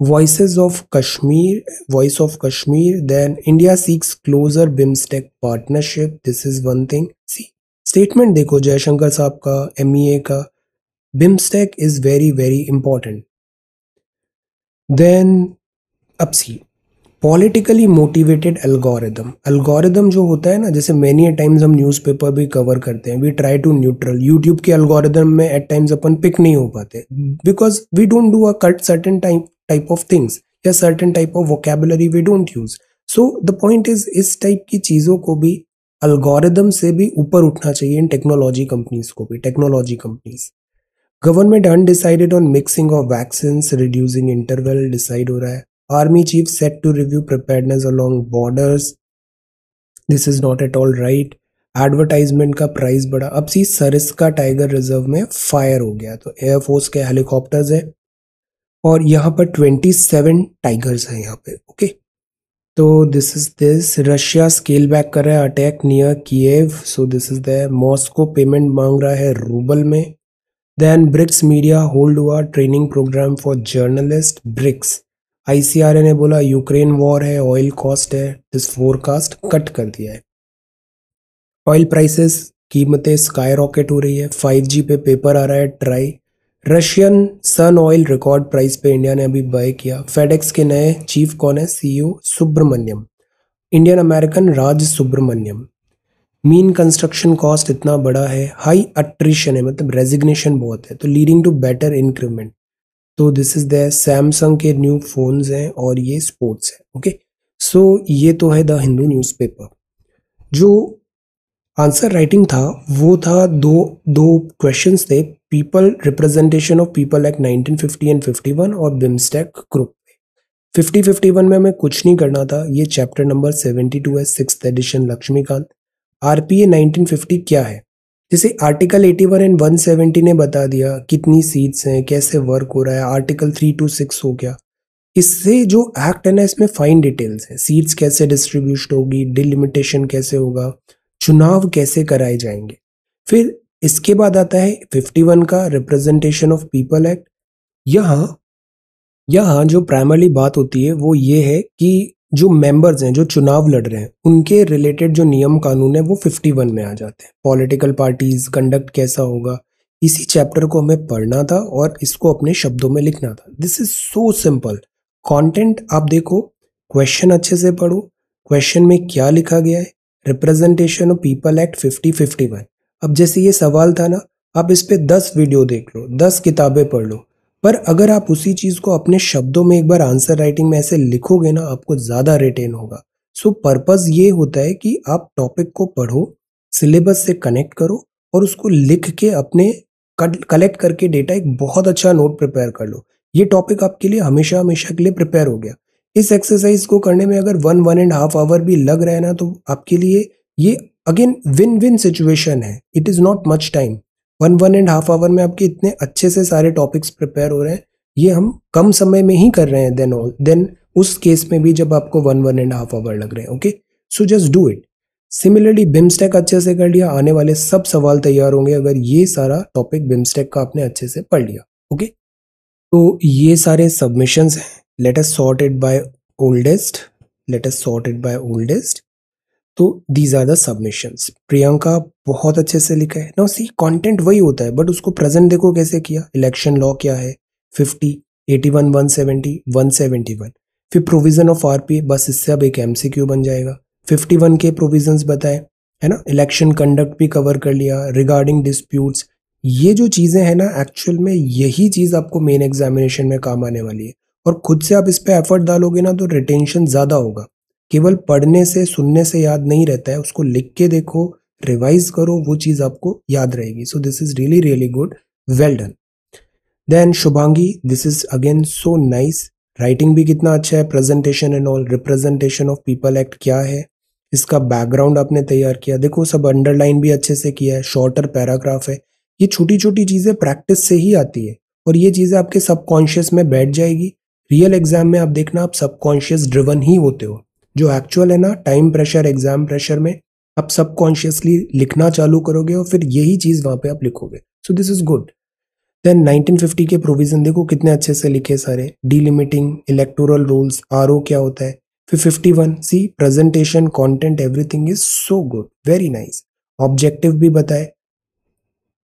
voices of kashmir voice of kashmir then india seeks closer bimstec partnership this is one thing see statement देखो जयशंकर साहब का e का BIMSTEC is very very important then अब see politically motivated algorithm algorithm जो होता है ना, जैसे मैनी टाइम्स हम न्यूज़पेपर भी कवर करते हैं we try to neutral YouTube के एल्गोरिदम में एट टाइम्स अपन पिक नहीं हो पाते because we don't do a cut certain type type of things या certain type of vocabulary we don't use so the point is इस type की चीज़ों को भी अल्गोरिदम से भी ऊपर उठना चाहिए इन टेक्नोलॉजी कंपनीज़ को भी technology companies government undecided on mixing of vaccine reducing interval decide हो रहा है। Army chief set to review preparedness along borders this is not at all right advertisement का प्राइस बढ़ा। अब सी सरिस्का टाइगर रिज़र्व में fire हो गया। तो एयरफोर्स के हेलीकॉप्टर्स है और यहाँ पर 27 टाइगर्स हैं यहाँ पे ओके तो this is this Russia scale back कर रहा है attack near Kyiv so this is the Moscow payment मांग रहा है रूबल में। देन ब्रिक्स मीडिया होल्ड हुआ training programme for journalist BRICS ICRA ने बोला, यूक्रेन वॉर है, ऑयल कॉस्ट है दिस फोरकास्ट कट कर दिया है. ऑयल प्राइसेस कीमतें स्काई रॉकेट हो रही है 5G पे पेपर आ रहा है TRAI Russian sun oil record price पे इंडिया ने अभी बाय किया। फेडेक्स के नए चीफ कौन है? CEO Subramaniam. Indian American Raj Subramaniam. Mean construction cost इतना बड़ा है हाई अट्रिशन है मतलब रेजिग्नेशन बहुत है तो लीडिंग टू बेटर इंक्रीमेंट तो दिस इज़ द सैमसंग के न्यू फोन्स हैं और ये स्पोर्ट्स है ओके सो ये तो है द हिंदू न्यूज़पेपर जो आंसर राइटिंग था, वो था दो दो क्वेश्चंस थे people representation of people act 1950 and 51 और बिम्स्टेक ग्रुप 50 51 में हमें कुछ नहीं करना था, ये चैप्टर नंबर 72 है सिक्स एडिशन लक्ष्मीकांत. आरपीए 1950 क्या है? जैसे आर्टिकल 81 एंड 170 ने बता दिया कितनी सीट्स हैं, कैसे वर्क हो रहा है आर्टिकल थ्री टू सिक्स हो गया। इससे जो एक्ट है ना, इसमें फाइन डिटेल्स है। सीट्स कैसे डिस्ट्रीब्यूट होगी डिलिमिटेशन कैसे होगा, चुनाव कैसे कराए जाएँगे। फिर इसके बाद आता है 51 का रिप्रेजेंटेशन ऑफ़ पीपल एक्ट यहाँ यहाँ जो प्राइमरली बात होती है, वो ये है कि जो मेंबर्स हैं, जो चुनाव लड़ रहे हैं, उनके रिलेटेड जो नियम कानून है, वो 51 में आ जाते हैं। पॉलिटिकल पार्टीज़ कंडक्ट कैसा होगा? इसी चैप्टर को हमें पढ़ना था और इसको अपने शब्दों में लिखना था। This is so simple content आप देखो क्वेश्चन अच्छे से पढ़ो। क्वेश्चन में क्या लिखा गया है? Representation of people act fifty fifty one अब जैसे ये सवाल था ना, आप इस पर दस वीडियो देख लो, दस किताबें पढ़ लो। पर अगर आप उसी चीज़ को अपने शब्दों में एक बार आंसर राइटिंग में ऐसे लिखोगे ना, आपको ज़्यादा रिटेन होगा। सो पर्पज ये होता है कि आप टॉपिक को पढ़ो सिलेबस से कनेक्ट करो और उसको लिख के अपने कलेक्ट करके डेटा एक बहुत अच्छा नोट प्रिपेयर कर लो। ये टॉपिक आपके लिए हमेशा हमेशा के लिए प्रिपेयर हो गया। इस एक्सरसाइज को करने में अगर one one and half hour भी लग रहा है ना तो आपके लिए ये अगेन विन विन सिचुएशन है। It is not much time one one and half hour में आपके इतने अच्छे से सारे टॉपिक्स प्रिपेयर हो रहे हैं, ये हम कम समय में ही कर रहे हैं देन ऑल देन उस केस में भी जब आपको one one and half hour लग रहे हैं okay so just do it similarly BIMSTEC अच्छे से कर लिया, आने वाले सब सवाल तैयार होंगे अगर ये सारा टॉपिक बिम्स्टेक का आपने अच्छे से पढ़ लिया ओके तो ये सारे सबमिशंस हैं. Let us sort it by oldest let us sort it by oldest तो these are the submissions Priyanka बहुत अच्छे से लिखा है। नो सी कंटेंट वही होता है बट उसको प्रेजेंट देखो कैसे किया? इलेक्शन लॉ क्या है? 50 81 170 171 फिर प्रोविज़न ऑफ़ आरपीए बस इससे अब एक एमसीक्यू बन जाएगा। 51 के प्रोविजंस बताए, है ना? इलेक्शन कंडक्ट भी कवर कर लिया रिगार्डिंग डिस्प्यूट्स ये जो चीज़ें हैं ना एक्चुअल में यही चीज़ आपको मेन एग्जामिनेशन में काम आने वाली है। और खुद से आप इस पर एफर्ट डालोगे ना तो रिटेंशन ज़्यादा होगा। केवल पढ़ने से, सुनने से याद नहीं रहता है। उसको लिख के देखो रिवाइज करो, वो चीज़ आपको याद रहेगी। So this is really really good well done then Shubhangi this is again so nice writing भी कितना अच्छा है presentation and all representation of people act क्या है? इसका बैकग्राउंड आपने तैयार किया। देखो, सब अंडरलाइन भी अच्छे से किया है। शॉर्टर पैराग्राफ है। ये छोटी छोटी चीज़ें प्रैक्टिस से ही आती है। और ये चीज़ें आपके सबकॉन्शियस में बैठ जाएगी। रियल एग्ज़ाम में आप देखना, आप सबकॉन्शियस ड्रिवन ही होते हो। जो एक्चुअल है ना टाइम प्रेशर एग्ज़ाम प्रेशर में आप सबकॉन्शियसली लिखना चालू करोगे और फिर यही चीज़ वहाँ पे आप लिखोगे। So this is good then 1950 के प्रोविज़न देखो कितने अच्छे से लिखे सारे। डीलिमिटिंग इलेक्टोरल रूल्स आरओ क्या होता है? फिर 51 see presentation content everything is so good very nice objective भी बताए।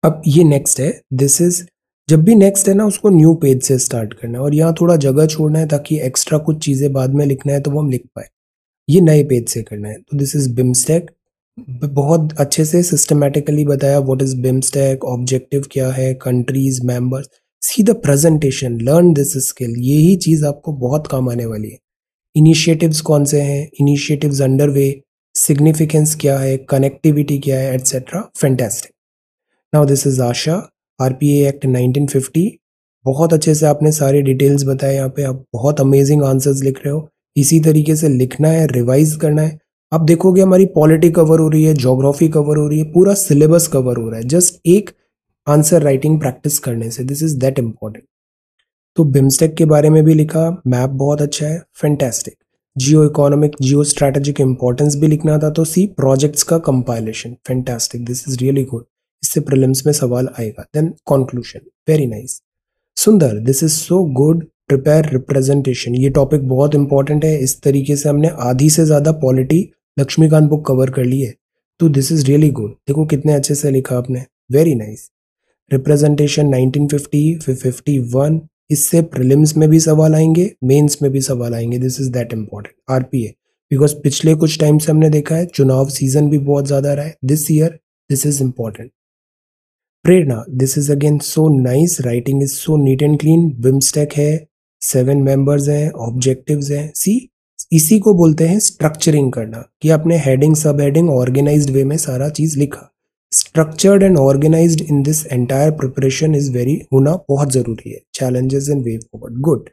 अब ये नेक्स्ट है। दिस इज़ जब भी नेक्स्ट है ना, उसको न्यू पेज से स्टार्ट करना है और यहाँ थोड़ा जगह छोड़ना है ताकि एक्स्ट्रा कुछ चीज़ें बाद में लिखना है तो वो हम लिख पाए। ये नए पेज से करना है। तो दिस इज़ बिमस्टेक बहुत अच्छे से सिस्टमेटिकली बताया व्हाट इज़ बिमस्टेक ऑब्जेक्टिव क्या है countries members see the presentation learn this skill यही चीज़ आपको बहुत काम आने वाली है। इनिशिएटिव्स कौन से हैं? इनिशिएटिव्स अंडर वे सिग्निफिकेंस क्या है? कनेक्टिविटी क्या है? Etcetera fantastic now this is Asha R P act 1950 बहुत अच्छे से आपने सारे डिटेल्स बताए यहाँ पे। आप बहुत अमेजिंग आंसर्स लिख रहे हो। इसी तरीके से लिखना है रिवाइज करना है। आप देखोगे हमारी पॉलिटी कवर हो रही है जोग्राफी कवर हो रही है, पूरा सिलेबस कवर हो रहा है। जस्ट एक आंसर राइटिंग प्रैक्टिस करने से दिस इज़ दैट इंपॉर्टेंट तो बिम्स्टेक के बारे में भी लिखा मैप बहुत अच्छा है fantastic geo economic geo strategic importance भी लिखना था तो सी प्रोजेक्ट्स का compilation fantastic this is really good इससे प्रिलिम्स में सवाल आएगा देन कंक्लूजन वेरी नाइस सुंदर this is so good prepare representation ये टॉपिक बहुत इंपॉर्टेंट है। इस तरीके से हमने आधी से ज़्यादा पॉलिटी लक्ष्मीकांत बुक कवर कर ली है। तो दिस इज़ रियली गुड देखो कितने अच्छे से लिखा आपने। वेरी नाइस रिप्रेजेंटेशन 1950 फिर 51 इससे प्रिलिम्स में भी सवाल आएँगे मेंस में भी सवाल आएँगे। This is that important RPA because पिछले कुछ टाइम से हमने देखा है, चुनाव सीज़न भी बहुत ज़्यादा रहा है। This year this is important Prerna this is again so nice writing is so neat and clean BIMSTEC है। सेवन मेंबर्स हैं, ऑब्जेक्टिव्स हैं। सी, इसी को बोलते हैं स्ट्रक्चरिंग करना, कि आपने हेडिंग सब हेडिंग ऑर्गेनाइज्ड वे में सारा चीज़ लिखा। Structured and organised in this entire preparation is very होना बहुत ज़रूरी है। Challenges in way forward good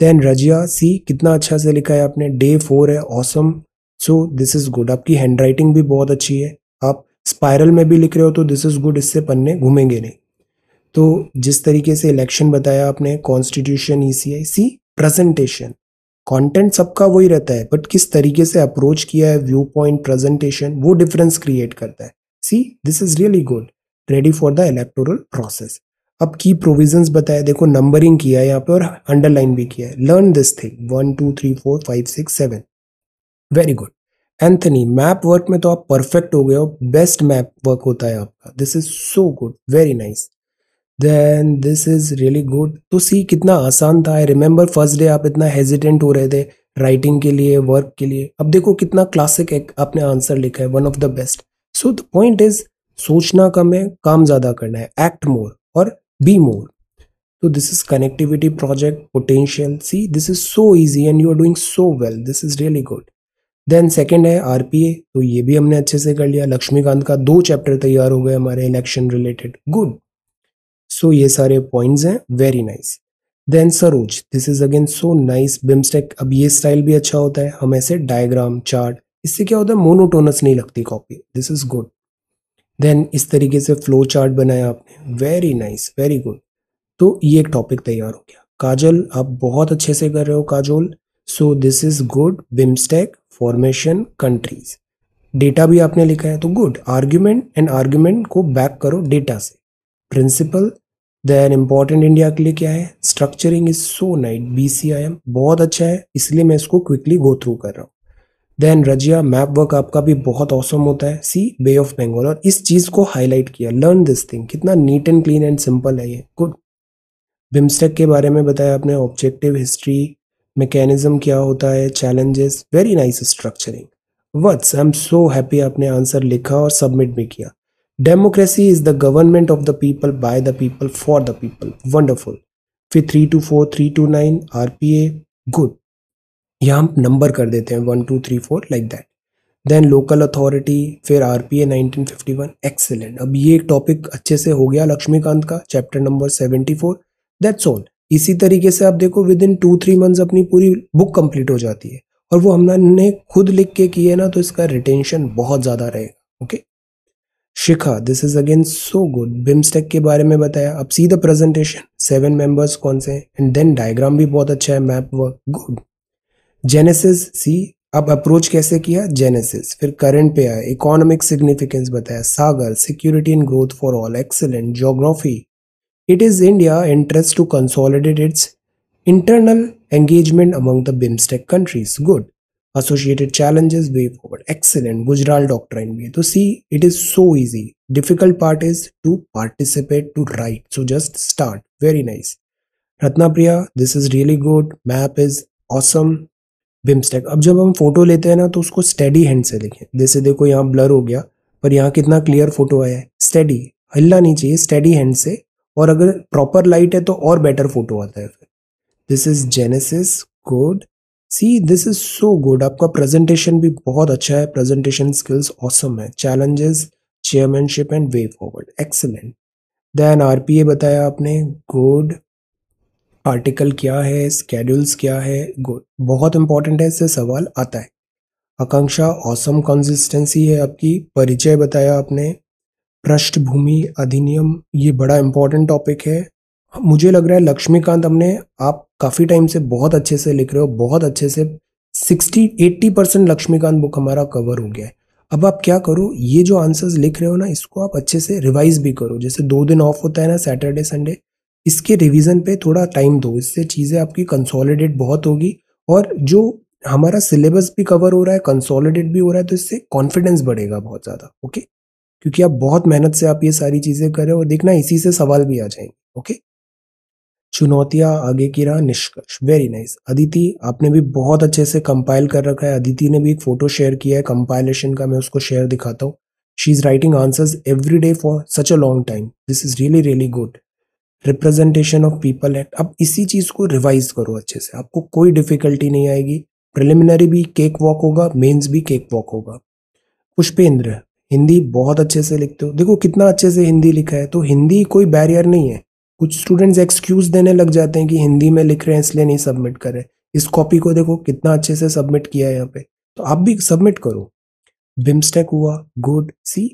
then Razia see, कितना अच्छा से लिखा है आपने डे फोर है awesome so this is good आपकी हैंड राइटिंग भी बहुत अच्छी है। आप स्पायरल में भी लिख रहे हो तो दिस इज़ गुड इससे पन्ने घूमेंगे नहीं। तो जिस तरीके से इलेक्शन बताया आपने constitution E C I see presentation content सबका वही रहता है बट किस तरीके से अप्रोच किया है व्यू पॉइंट प्रेजेंटेशन वो डिफरेंस क्रिएट करता है। See this is really good ready for the electoral process अब की प्रोविजंस बताया, देखो नंबरिंग किया है यहाँ पे और अंडरलाइन भी किया है। Learn this thing one two three four five six seven very good Anthony map work में तो आप परफेक्ट हो गए हो बेस्ट मैप वर्क होता है आपका। This is so good very nice then this is really good तो सी कितना आसान था। आई रिमेंबर फ़र्स्ट डे आप इतना हेजिटेंट हो रहे थे राइटिंग के लिए वर्क के लिए। अब देखो कितना क्लासिक एक आपने आंसर लिखा है one of the best so the point is सोचना कम है, काम ज़्यादा करना है। एक्ट मोर और बी मोर तो this is connectivity project potential see this is so easy and you are doing so well this is really good then second है आरपीए तो ये भी हमने अच्छे से कर लिया। लक्ष्मीकांत का दो चैप्टर तैयार हो गए हमारे इलेक्शन रिलेटेड गुड सो ये सारे पॉइंट्स हैं. Very nice then Saroj this is again so nice BIMSTEC अब ये स्टाइल भी अच्छा होता है. हम ऐसे डायग्राम चार्ट इससे क्या होता है? मोनोटोनस नहीं लगती copy this is good then इस तरीके से फ्लो चार्ट बनाया आपने. वेरी नाइस वेरी गुड तो ये एक टॉपिक तैयार हो गया. काजल, आप बहुत अच्छे से कर रहे हो, Kajol. So this is good BIMSTEC formation countries data भी आपने लिखा है तो गुड आर्ग्यूमेंट एंड आर्ग्यूमेंट को बैक करो डेटा से. प्रिंसिपल देन इंपॉर्टेंट इंडिया के लिए क्या है? Structuring is so nice B C I M बहुत अच्छा है, इसलिए मैं इसको क्विकली गो थ्रू कर रहा हूँ। देन रजिया मैप वर्क आपका भी बहुत औसम होता है। सी बे ऑफ़ बंगाल और इस चीज़ को हाईलाइट किया। लर्न दिस थिंग कितना neat and clean and simple है ये। गुड बिमस्टेक के बारे में बताया आपने ऑब्जेक्टिव हिस्ट्री मैकेनिज्म क्या होता है challenges very nice structuring what's I am so happy आपने आंसर लिखा और सबमिट भी किया। Democracy is the government of the people by the people for the people wonderful फिर three two four three two nine R P A good यहाँ हम number कर देते हैं one two three four like that then local authority फिर R P A nineteen fifty one excellent अब ये topic अच्छे से हो गया लक्ष्मीकांत का chapter number seventy four that's all इसी तरीके से आप देखो within two three months अपनी पूरी बुक कंप्लीट हो जाती है। और वो हमने खुद लिख के किए ना तो इसका रिटेंशन बहुत ज़्यादा रहेगा okay Shikha this is again so good BIMSTEC के बारे में बताया। अब see the presentation seven members कौन से एंड देन डायग्राम भी बहुत अच्छा है। Map work good genesis see अब अप्रोच कैसे किया? जेनेसिस फिर करंट पे आया। इकोनॉमिक सिग्निफिकेंस बताया। SAGAR security and growth for all excellent geography it is India interest to consolidate its internal engagement among the BIMSTEC countries good associated challenges, way forward. Excellent. Gujral doctrine. Bhi so, see, it is so easy. Difficult part is to participate, to write. So, just start. Very nice. Ratnapriya this is really good map is awesome BIMSTEC अब जब हम photo लेते हैं ना तो उसको steady hand से लिखें जैसे देखो, यहाँ ब्लर हो गया, पर यहाँ कितना क्लियर फ़ोटो आया है। स्टेडी हिलना नहीं चाहिए स्टेडी हैंड से। और अगर प्रॉपर लाइट है तो और बेटर फ़ोटो आता है फिर। This is genesis good see this is so good आपका प्रेजेंटेशन भी बहुत अच्छा है. प्रेजेंटेशन स्किल्स ऑसम है. Challenges chairmanship and way forward excellent then RPA बताया आपने. गुड आर्टिकल क्या है? स्केड्यूल्स क्या है? गुड बहुत इंपॉर्टेंट है. इससे सवाल आता है. आकांक्षा ऑसम कंसिस्टेंसी है आपकी. परिचय बताया आपने. पृष्ठभूमि अधिनियम, ये बड़ा इंपॉर्टेंट टॉपिक है. मुझे लग रहा है लक्ष्मीकांत हमने, आप काफ़ी टाइम से बहुत अच्छे से लिख रहे हो, बहुत अच्छे से sixty eighty percent Laxmikanth book हमारा कवर हो गया है। अब आप क्या करो, ये जो आंसर्स लिख रहे हो ना, इसको आप अच्छे से रिवाइज भी करो। जैसे दो दिन ऑफ़ होता है ना सैटरडे संडे इसके रिवीजन पे थोड़ा टाइम दो। इससे चीज़ें आपकी कंसोलिडेट बहुत होगी और जो हमारा सिलेबस भी कवर हो रहा है कंसोलिडेट भी हो रहा है तो इससे कॉन्फिडेंस बढ़ेगा बहुत ज़्यादा ओके क्योंकि आप बहुत मेहनत से आप ये सारी चीज़ें कर और देखना इसी से सवाल भी आ जाएँगे ओके चुनौतियाँ आगे की राह निष्कर्ष। वेरी नाइस अदिति, आपने भी बहुत अच्छे से कंपाइल कर रखा है। अदिति ने भी एक फ़ोटो शेयर किया है। कंपाइलेशन का मैं उसको शेयर दिखाता हूँ। She is writing answers every day for such a long time this is really really good representation of people act अब इसी चीज़ को रिवाइज करो अच्छे से। आपको कोई डिफिकल्टी नहीं आएगी। प्रिलिमिनरी भी केक वॉक होगा मेंस भी केक वॉक होगा। पुष्पेंद्र, हिंदी बहुत अच्छे से लिखते हो। देखो, कितना अच्छे से हिंदी लिखा है तो हिंदी कोई बैरियर नहीं है। कुछ स्टूडेंट्स एक्सक्यूज देने लग जाते हैं कि हिंदी में लिख रहे हैं, इसलिए नहीं सबमिट कर रहे। इस कॉपी को देखो, कितना अच्छे से सबमिट किया है यहाँ पे। तो आप भी सबमिट करो। बिम्स्टेक हुआ गुड सी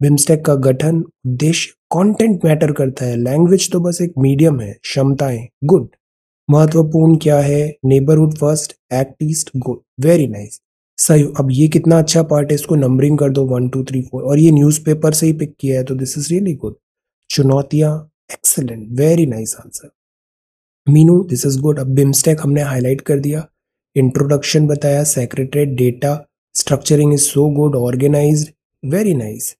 बिम्स्टेक का गठन, उद्देश्य कंटेंट मैटर करता है। लैंग्वेज तो बस एक मीडियम है, क्षमताएँ गुड महत्वपूर्ण क्या है? Neighbourhood first act east good very nice सही, अब ये कितना अच्छा पार्ट है, इसको नंबरिंग कर दो वन टू थ्री फोर और ये न्यूज़पेपर से ही पिक किया है तो दिस इज़ रियली गुड चुनौतियाँ excellent very nice answer Meenu this is good अब बिमस्टेक हमने हाईलाइट कर दिया इंट्रोडक्शन बताया secretariat data structuring is so good organise very nice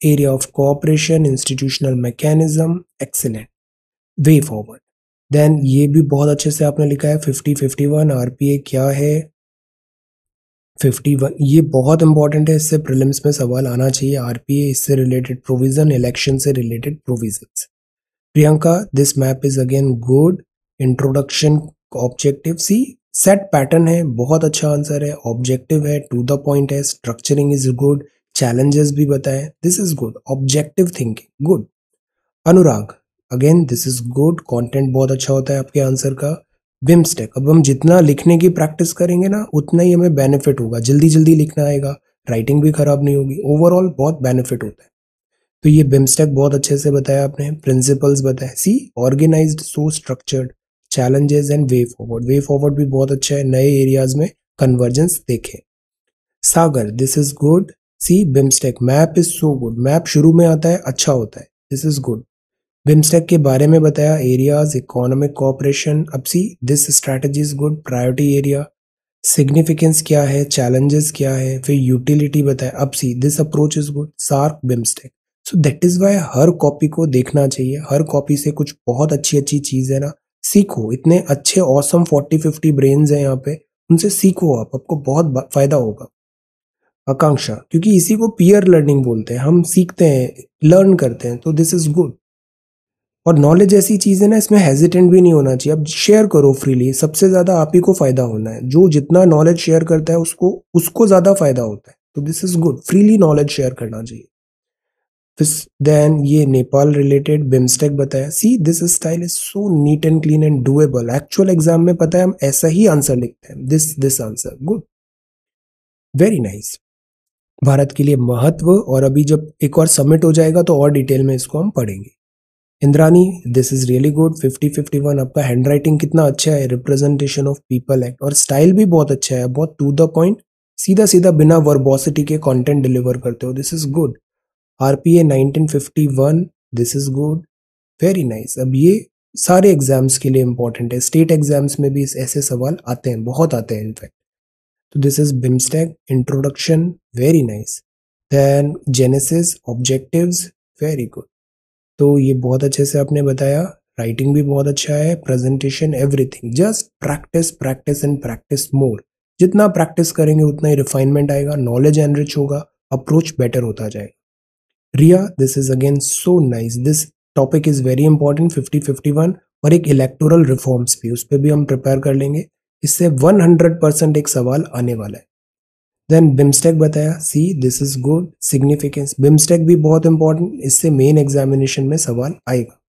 area of cooperation institutional mechanism excellent way forward then ये भी बहुत अच्छे से आपने लिखा है फिफ्टी फिफ्टी वन आरपीए क्या है फिफ्टी वन ये बहुत इंपॉर्टेंट है इससे प्रिलिम्स में सवाल आना चाहिए आरपीए इससे रिलेटेड प्रोविज़न इलेक्शन से related provision Priyanka this map is again good introduction objective see set pattern है, बहुत अच्छा आंसर है ऑब्जेक्टिव है टू द पॉइंट है स्ट्रक्चरिंग इज़ गुड चैलेंजेस भी बताए this is good objective thinking good Anurag again this is good content बहुत अच्छा होता है आपके आंसर का. बिम्स्टेक अब हम जितना लिखने की प्रैक्टिस करेंगे ना, उतना ही हमें बेनिफिट होगा जल्दी जल्दी लिखना आएगा राइटिंग भी खराब नहीं होगी ओवरऑल बहुत बेनिफिट होता है. तो ये बिम्स्टेक बहुत अच्छे से बताया आपने प्रिंसिपल्स बताए। See organised so structured challenges and way forward way forward भी बहुत अच्छा है, नए एरियाज़ में कन्वर्जेंस देखें। Sagar this is good see BIMSTEC map is so good map शुरू में आता है अच्छा होता है। दिस इज़ गुड बिम्स्टेक के बारे में बताया एरियाज़ इकोनॉमिक कोऑपरेशन अब see this strategy is good priority area significance क्या है? चैलेंजेस क्या है? फिर यूटिलिटी बताया। अब see this approach is good SAARC BIMSTEC so that is why her copy को देखना चाहिए। हर कॉपी से कुछ बहुत अच्छी अच्छी चीज़ है ना। सीखो। इतने अच्छे औसम फोर्टी फिफ्टी ब्रेन है यहाँ पे। उनसे सीखो आप। आपको बहुत फ़ायदा होगा। आकांक्षा। क्योंकि इसी को पियर लर्निंग बोलते हैं। हम सीखते हैं लर्न करते हैं। तो दिस इज़ गुड और नॉलेज ऐसी चीज़ है ना, इसमें हेजिटेंट भी नहीं होना चाहिए। अब शेयर करो फ्रीली सबसे ज़्यादा आप ही को फ़ायदा होना है। जो जितना नॉलेज शेयर करता है, उसको उसको ज़्यादा फ़ायदा होता है। तो this is good freely knowledge share करना चाहिए। देन ये नेपाल रिलेटेड बिमस्टेक बताया। See this style is so neat and clean and doable actual exam में पता है, हम ऐसा ही आंसर लिखते हैं। This this answer good very nice Bharat के लिए महत्व और अभी जब एक और सबमिट हो जाएगा तो और डिटेल में इसको हम पढ़ेंगे। Indrani this is really good fifty fifty one आपका हैंड राइटिंग कितना अच्छा है। रिप्रेजेंटेशन ऑफ़ पीपल एक्ट और स्टाइल भी बहुत अच्छा है। बहुत टू द पॉइंट सीधा सीधा बिना वर्बोसिटी के कंटेंट डिलीवर करते हो। This is good RPA 1951 this is good very nice अब ये सारे एग्ज़ाम्स के लिए इंपॉर्टेंट है। स्टेट एग्ज़ाम्स में भी ऐसे सवाल आते हैं, बहुत आते हैं इनफैक्ट तो this is BIMSTEC introduction very nice then genesis objectives very good तो ये बहुत अच्छे से आपने बताया। राइटिंग भी बहुत अच्छा है presentation everything just practice practice and practice more जितना प्रैक्टिस करेंगे, उतना ही रिफाइनमेंट आएगा नॉलेज एनरिच होगा अप्रोच बेटर होता जाएगा। Riya this is again so nice this topic is very important fifty fifty one और एक इलेक्टोरल रिफॉर्म्स भी, उस पर भी हम प्रिपेयर कर लेंगे। इससे 100 परसेंट एक सवाल आने वाला है। देन बिम्स्टेक बताया see this is good significance BIMSTEC भी बहुत इंपॉर्टेंट इससे मेन एग्जामिनेशन में सवाल आएगा।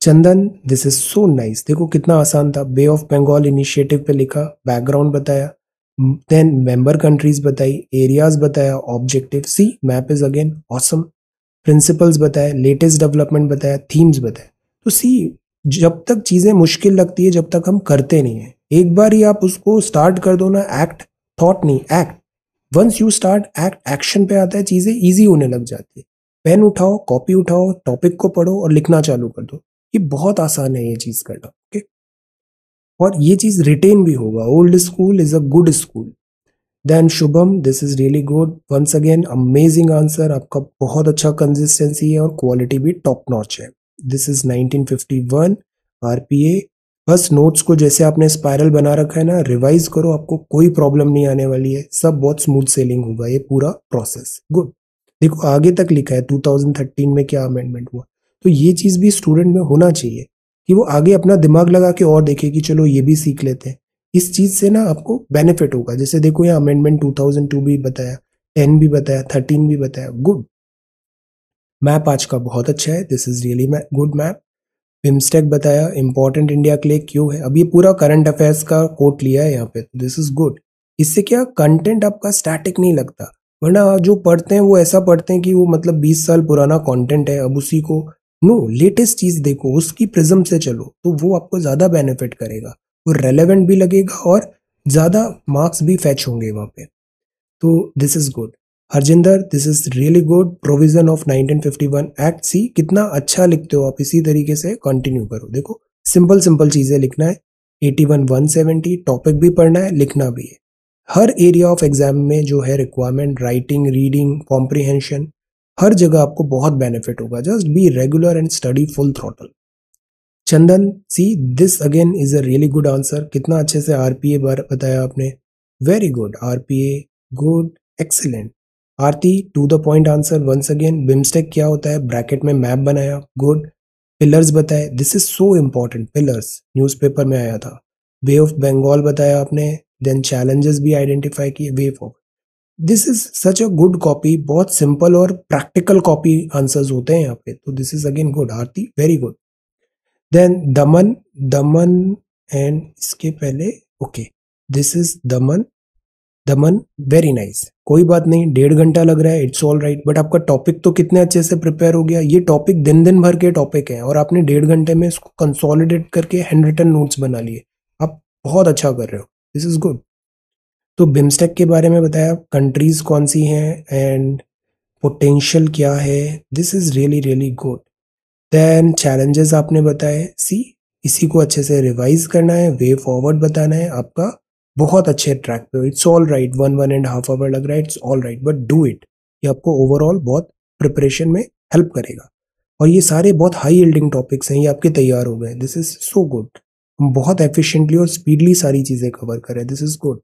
Chandan this is so nice देखो कितना आसान था। बे ऑफ़ बंगाल इनिशिएटिव पे लिखा बैकग्राउंड बताया। देन मेंबर कंट्रीज़ बताई एरियाज़ बताया objective see map is again awesome principles बताया लेटेस्ट डेवलपमेंट बताया थीम्स बताया. तो सी जब तक चीज़ें मुश्किल लगती है, जब तक हम करते नहीं है, एक बार ही आप उसको स्टार्ट कर दो ना एक्ट थॉट नहीं act once you start act action पे आता है, चीज़ें ईजी होने लग जाती है. पेन उठाओ कॉपी उठाओ टॉपिक को पढ़ो और लिखना चालू कर दो. ये बहुत आसान है ये चीज़ करना ओके और ये चीज़ रिटेन भी होगा। Old school is a good school then Shubham this is really good once again amazing answer आपका बहुत अच्छा कंसिस्टेंसी है और क्वालिटी भी टॉप नॉच है। दिस इज़ 1951 आरपीए बस नोट्स को जैसे आपने स्पायरल बना रखा है ना रिवाइज करो, आपको कोई प्रॉब्लम नहीं आने वाली है। सब बहुत स्मूथ सेलिंग होगा ये पूरा प्रोसेस गुड देखो, आगे तक लिखा है 2013 में क्या अमेंडमेंट हुआ। तो ये चीज़ भी स्टूडेंट में होना चाहिए। कि वो आगे अपना दिमाग लगा के और देखे कि चलो ये भी सीख लेते हैं। इस चीज़ से ना आपको बेनिफिट होगा। जैसे देखो यहाँ अमेंडमेंट 2002 भी बताया 10 भी बताया 13 भी बताया। गुड मैप आज का बहुत अच्छा है। This is really good map BIMSTEC बताया इंपॉर्टेंट इंडिया के लिए क्यों है? अब ये पूरा करंट अफेयर्स का कोट लिया है यहाँ पे। दिस इज़ गुड इससे क्या कंटेंट आपका स्टैटिक नहीं लगता। वरना जो पढ़ते हैं, वो ऐसा पढ़ते हैं कि वो मतलब 20 साल पुराना कंटेंट है। अब उसी को नो लेटेस्ट चीज़ देखो, उसकी प्रिज्म से चलो तो वो आपको ज़्यादा बेनिफिट करेगा। वो रेलेवेंट भी लगेगा और ज़्यादा मार्क्स भी फैच होंगे वहाँ पे। तो this is good Harjinder this is really good provision of 1951 act see कितना अच्छा लिखते हो आप, इसी तरीके से कंटिन्यू करो। देखो सिंपल सिंपल चीज़ें लिखना है। 81 170 टॉपिक भी पढ़ना है, लिखना भी है। हर एरिया ऑफ़ एग्ज़ाम में जो है रिक्वायरमेंट राइटिंग रीडिंग कॉम्प्रीहेंशन हर जगह आपको बहुत बेनिफिट होगा। Just be regular and study full throttle Chandan see this again is a really good answer कितना अच्छे से आर पी आरपीए बताया आपने। Very good RPA good excellent Aarti to the point answer once again BIMSTEC क्या होता है? Bracket में map बनाया। गुड पिलर्स बताए। This is so important pillars newspaper में आया था। वे ऑफ़ बंगाल बताया आपने। देन चैलेंजेस भी आइडेंटिफाई किए। Way of this is such a good copy बहुत सिंपल और प्रैक्टिकल कॉपी आंसर्स होते हैं यहाँ पे तो this is again good Aarti very good then Daman Daman and इसके पहले okay this is Daman Daman very nice कोई बात नहीं, डेढ़ घंटा लग रहा है इट्स ऑल राइट बट आपका टॉपिक तो कितने अच्छे से प्रिपेयर हो गया, ये टॉपिक दिन दिन भर के टॉपिक है, और आपने डेढ़ घंटे में इसको कंसोलिडेट करके हैंड रिटन नोट्स बना लिए। आप बहुत अच्छा कर रहे हो। दिस इज़ गुड तो बिमस्टेक के बारे में बताया कंट्रीज़ कौन सी हैं एंड पोटेंशियल क्या है? This is really really good then challenges आपने बताए। सी इसी को अच्छे से रिवाइज करना है वे फॉरवर्ड बताना है आपका। बहुत अच्छे ट्रैक पे it's all right one one and half hour लग रहा है। It's all right but do it ये आपको ओवरऑल बहुत प्रिपरेशन में हेल्प करेगा। और ये सारे बहुत हाई यील्डिंग टॉपिक्स हैं। ये आपके तैयार हो गए। दिस इज़ सो गुड हम बहुत एफिशिएंटली और स्पीडली सारी चीज़ें कवर करें this is good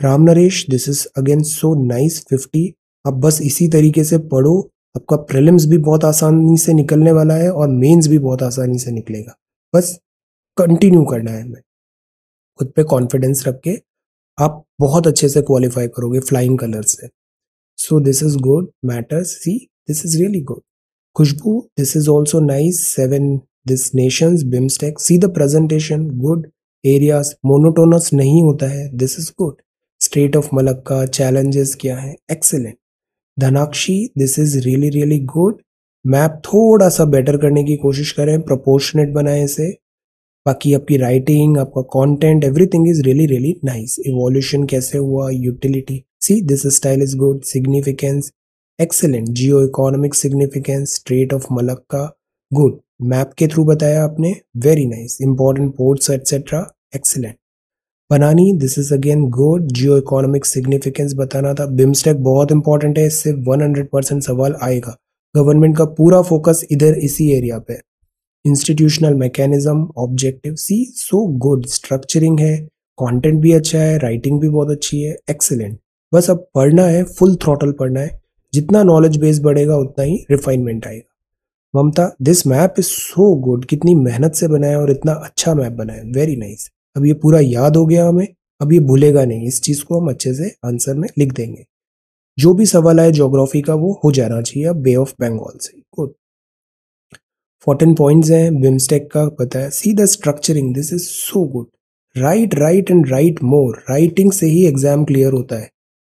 Ram Naresh this is again so nice fifty आप बस इसी तरीके से पढ़ो। आपका प्रिलिम्स भी बहुत आसानी से निकलने वाला है और मेंस भी बहुत आसानी से निकलेगा। बस कंटिन्यू करना है हमें। खुद पे कॉन्फिडेंस रख के आप बहुत अच्छे से क्वालिफाई करोगे फ्लाइंग कलर से। So this is good matters see this is really good Khushbu this is also nice seven this nation BIMSTEC see the presentation good areas monotonous नहीं होता है. This is good state of Malacca, challenges क्या है? Excellent Dhanakshi this is really really good map थोड़ा सा better करने की कोशिश करें प्रोपोर्शनेट बनाए इसे। बाकी आपकी राइटिंग आपका content everything is really really nice evolution कैसे हुआ? Utility see this style is good significance excellent geo economic significance strait of Malacca good map के थ्रू बताया आपने. Very nice important ports etcetera excellent Banani this is again good geo economic significance बताना था. BIMSTEC बहुत important है. इससे 100 percent सवाल आएगा. गवर्नमेंट का पूरा फोकस इधर इसी एरिया पे institutional mechanism objective see so good structuring है. कंटेंट भी अच्छा है. राइटिंग भी बहुत अच्छी है. एक्सेलेंट बस अब पढ़ना है. फुल थ्रॉटल पढ़ना है. जितना नॉलेज बेस बढ़ेगा, उतना ही रिफाइनमेंट आएगा. Mamta this map is so good कितनी मेहनत से बनाया और इतना अच्छा मैप बनाया. वेरी नाइस अब ये पूरा याद हो गया हमें, अब ये भूलेगा नहीं। इस चीज़ को हम अच्छे से आंसर में लिख देंगे। जो भी सवाल आए ज्योग्राफी का, वो हो जाना चाहिए बे ऑफ़ बंगाल से। गुड फोर्टीन पॉइंट्स हैं बिमस्टेक का पता है। See the structuring this is so good write write and write more writing से ही एग्ज़ाम क्लियर होता है।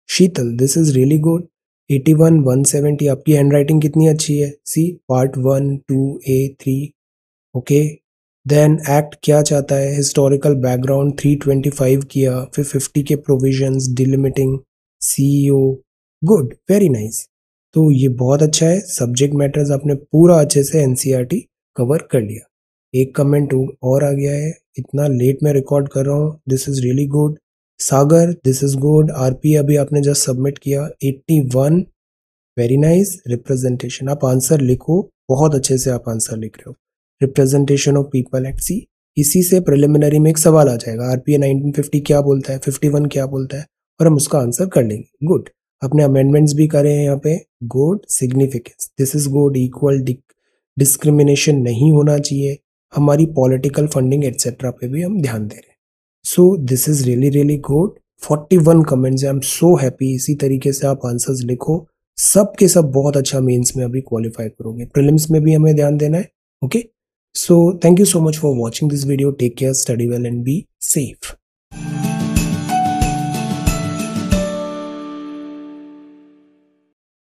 Sheetal this is really good 81 170 आपकी हैंड राइटिंग कितनी अच्छी है? See part one two A three okay then act क्या चाहता है? हिस्टोरिकल बैकग्राउंड 325 किया, फिर 50 के provisions delimiting CEO good very nice तो ये बहुत अच्छा है सब्जेक्ट मैटर्स आपने पूरा अच्छे से एनसीईआरटी कवर कर लिया। एक कमेंट और आ गया है, इतना लेट में रिकॉर्ड कर रहा हूँ this is really good Sagar this is good RP अभी आपने जस्ट सबमिट किया 81 वेरी नाइस रिप्रेजेंटेशन आप आंसर लिखो, बहुत अच्छे से आप आंसर लिख रहे हो। Representation of people act see इसी से प्रिलिमिनरी में एक सवाल आ जाएगा आरपीए 1950 क्या बोलता है 51 क्या बोलता है? और हम उसका आंसर कर लेंगे। गुड अपने अमेंडमेंट्स भी करे हैं यहाँ पे। Good significance this is good equal discrimination नहीं होना चाहिए। हमारी पॉलिटिकल फंडिंग एटसेट्रा पे भी हम ध्यान दे रहे हैं। So this is really really good 41 comments I am so happy इसी तरीके से आप आंसर्स लिखो। सब के सब बहुत अच्छा मेंस में अभी क्वालिफाई करोगे। प्रीलिम्स में भी हमें ध्यान देना है। Okay So thank you so much for watching this video. Take care, study well and be safe.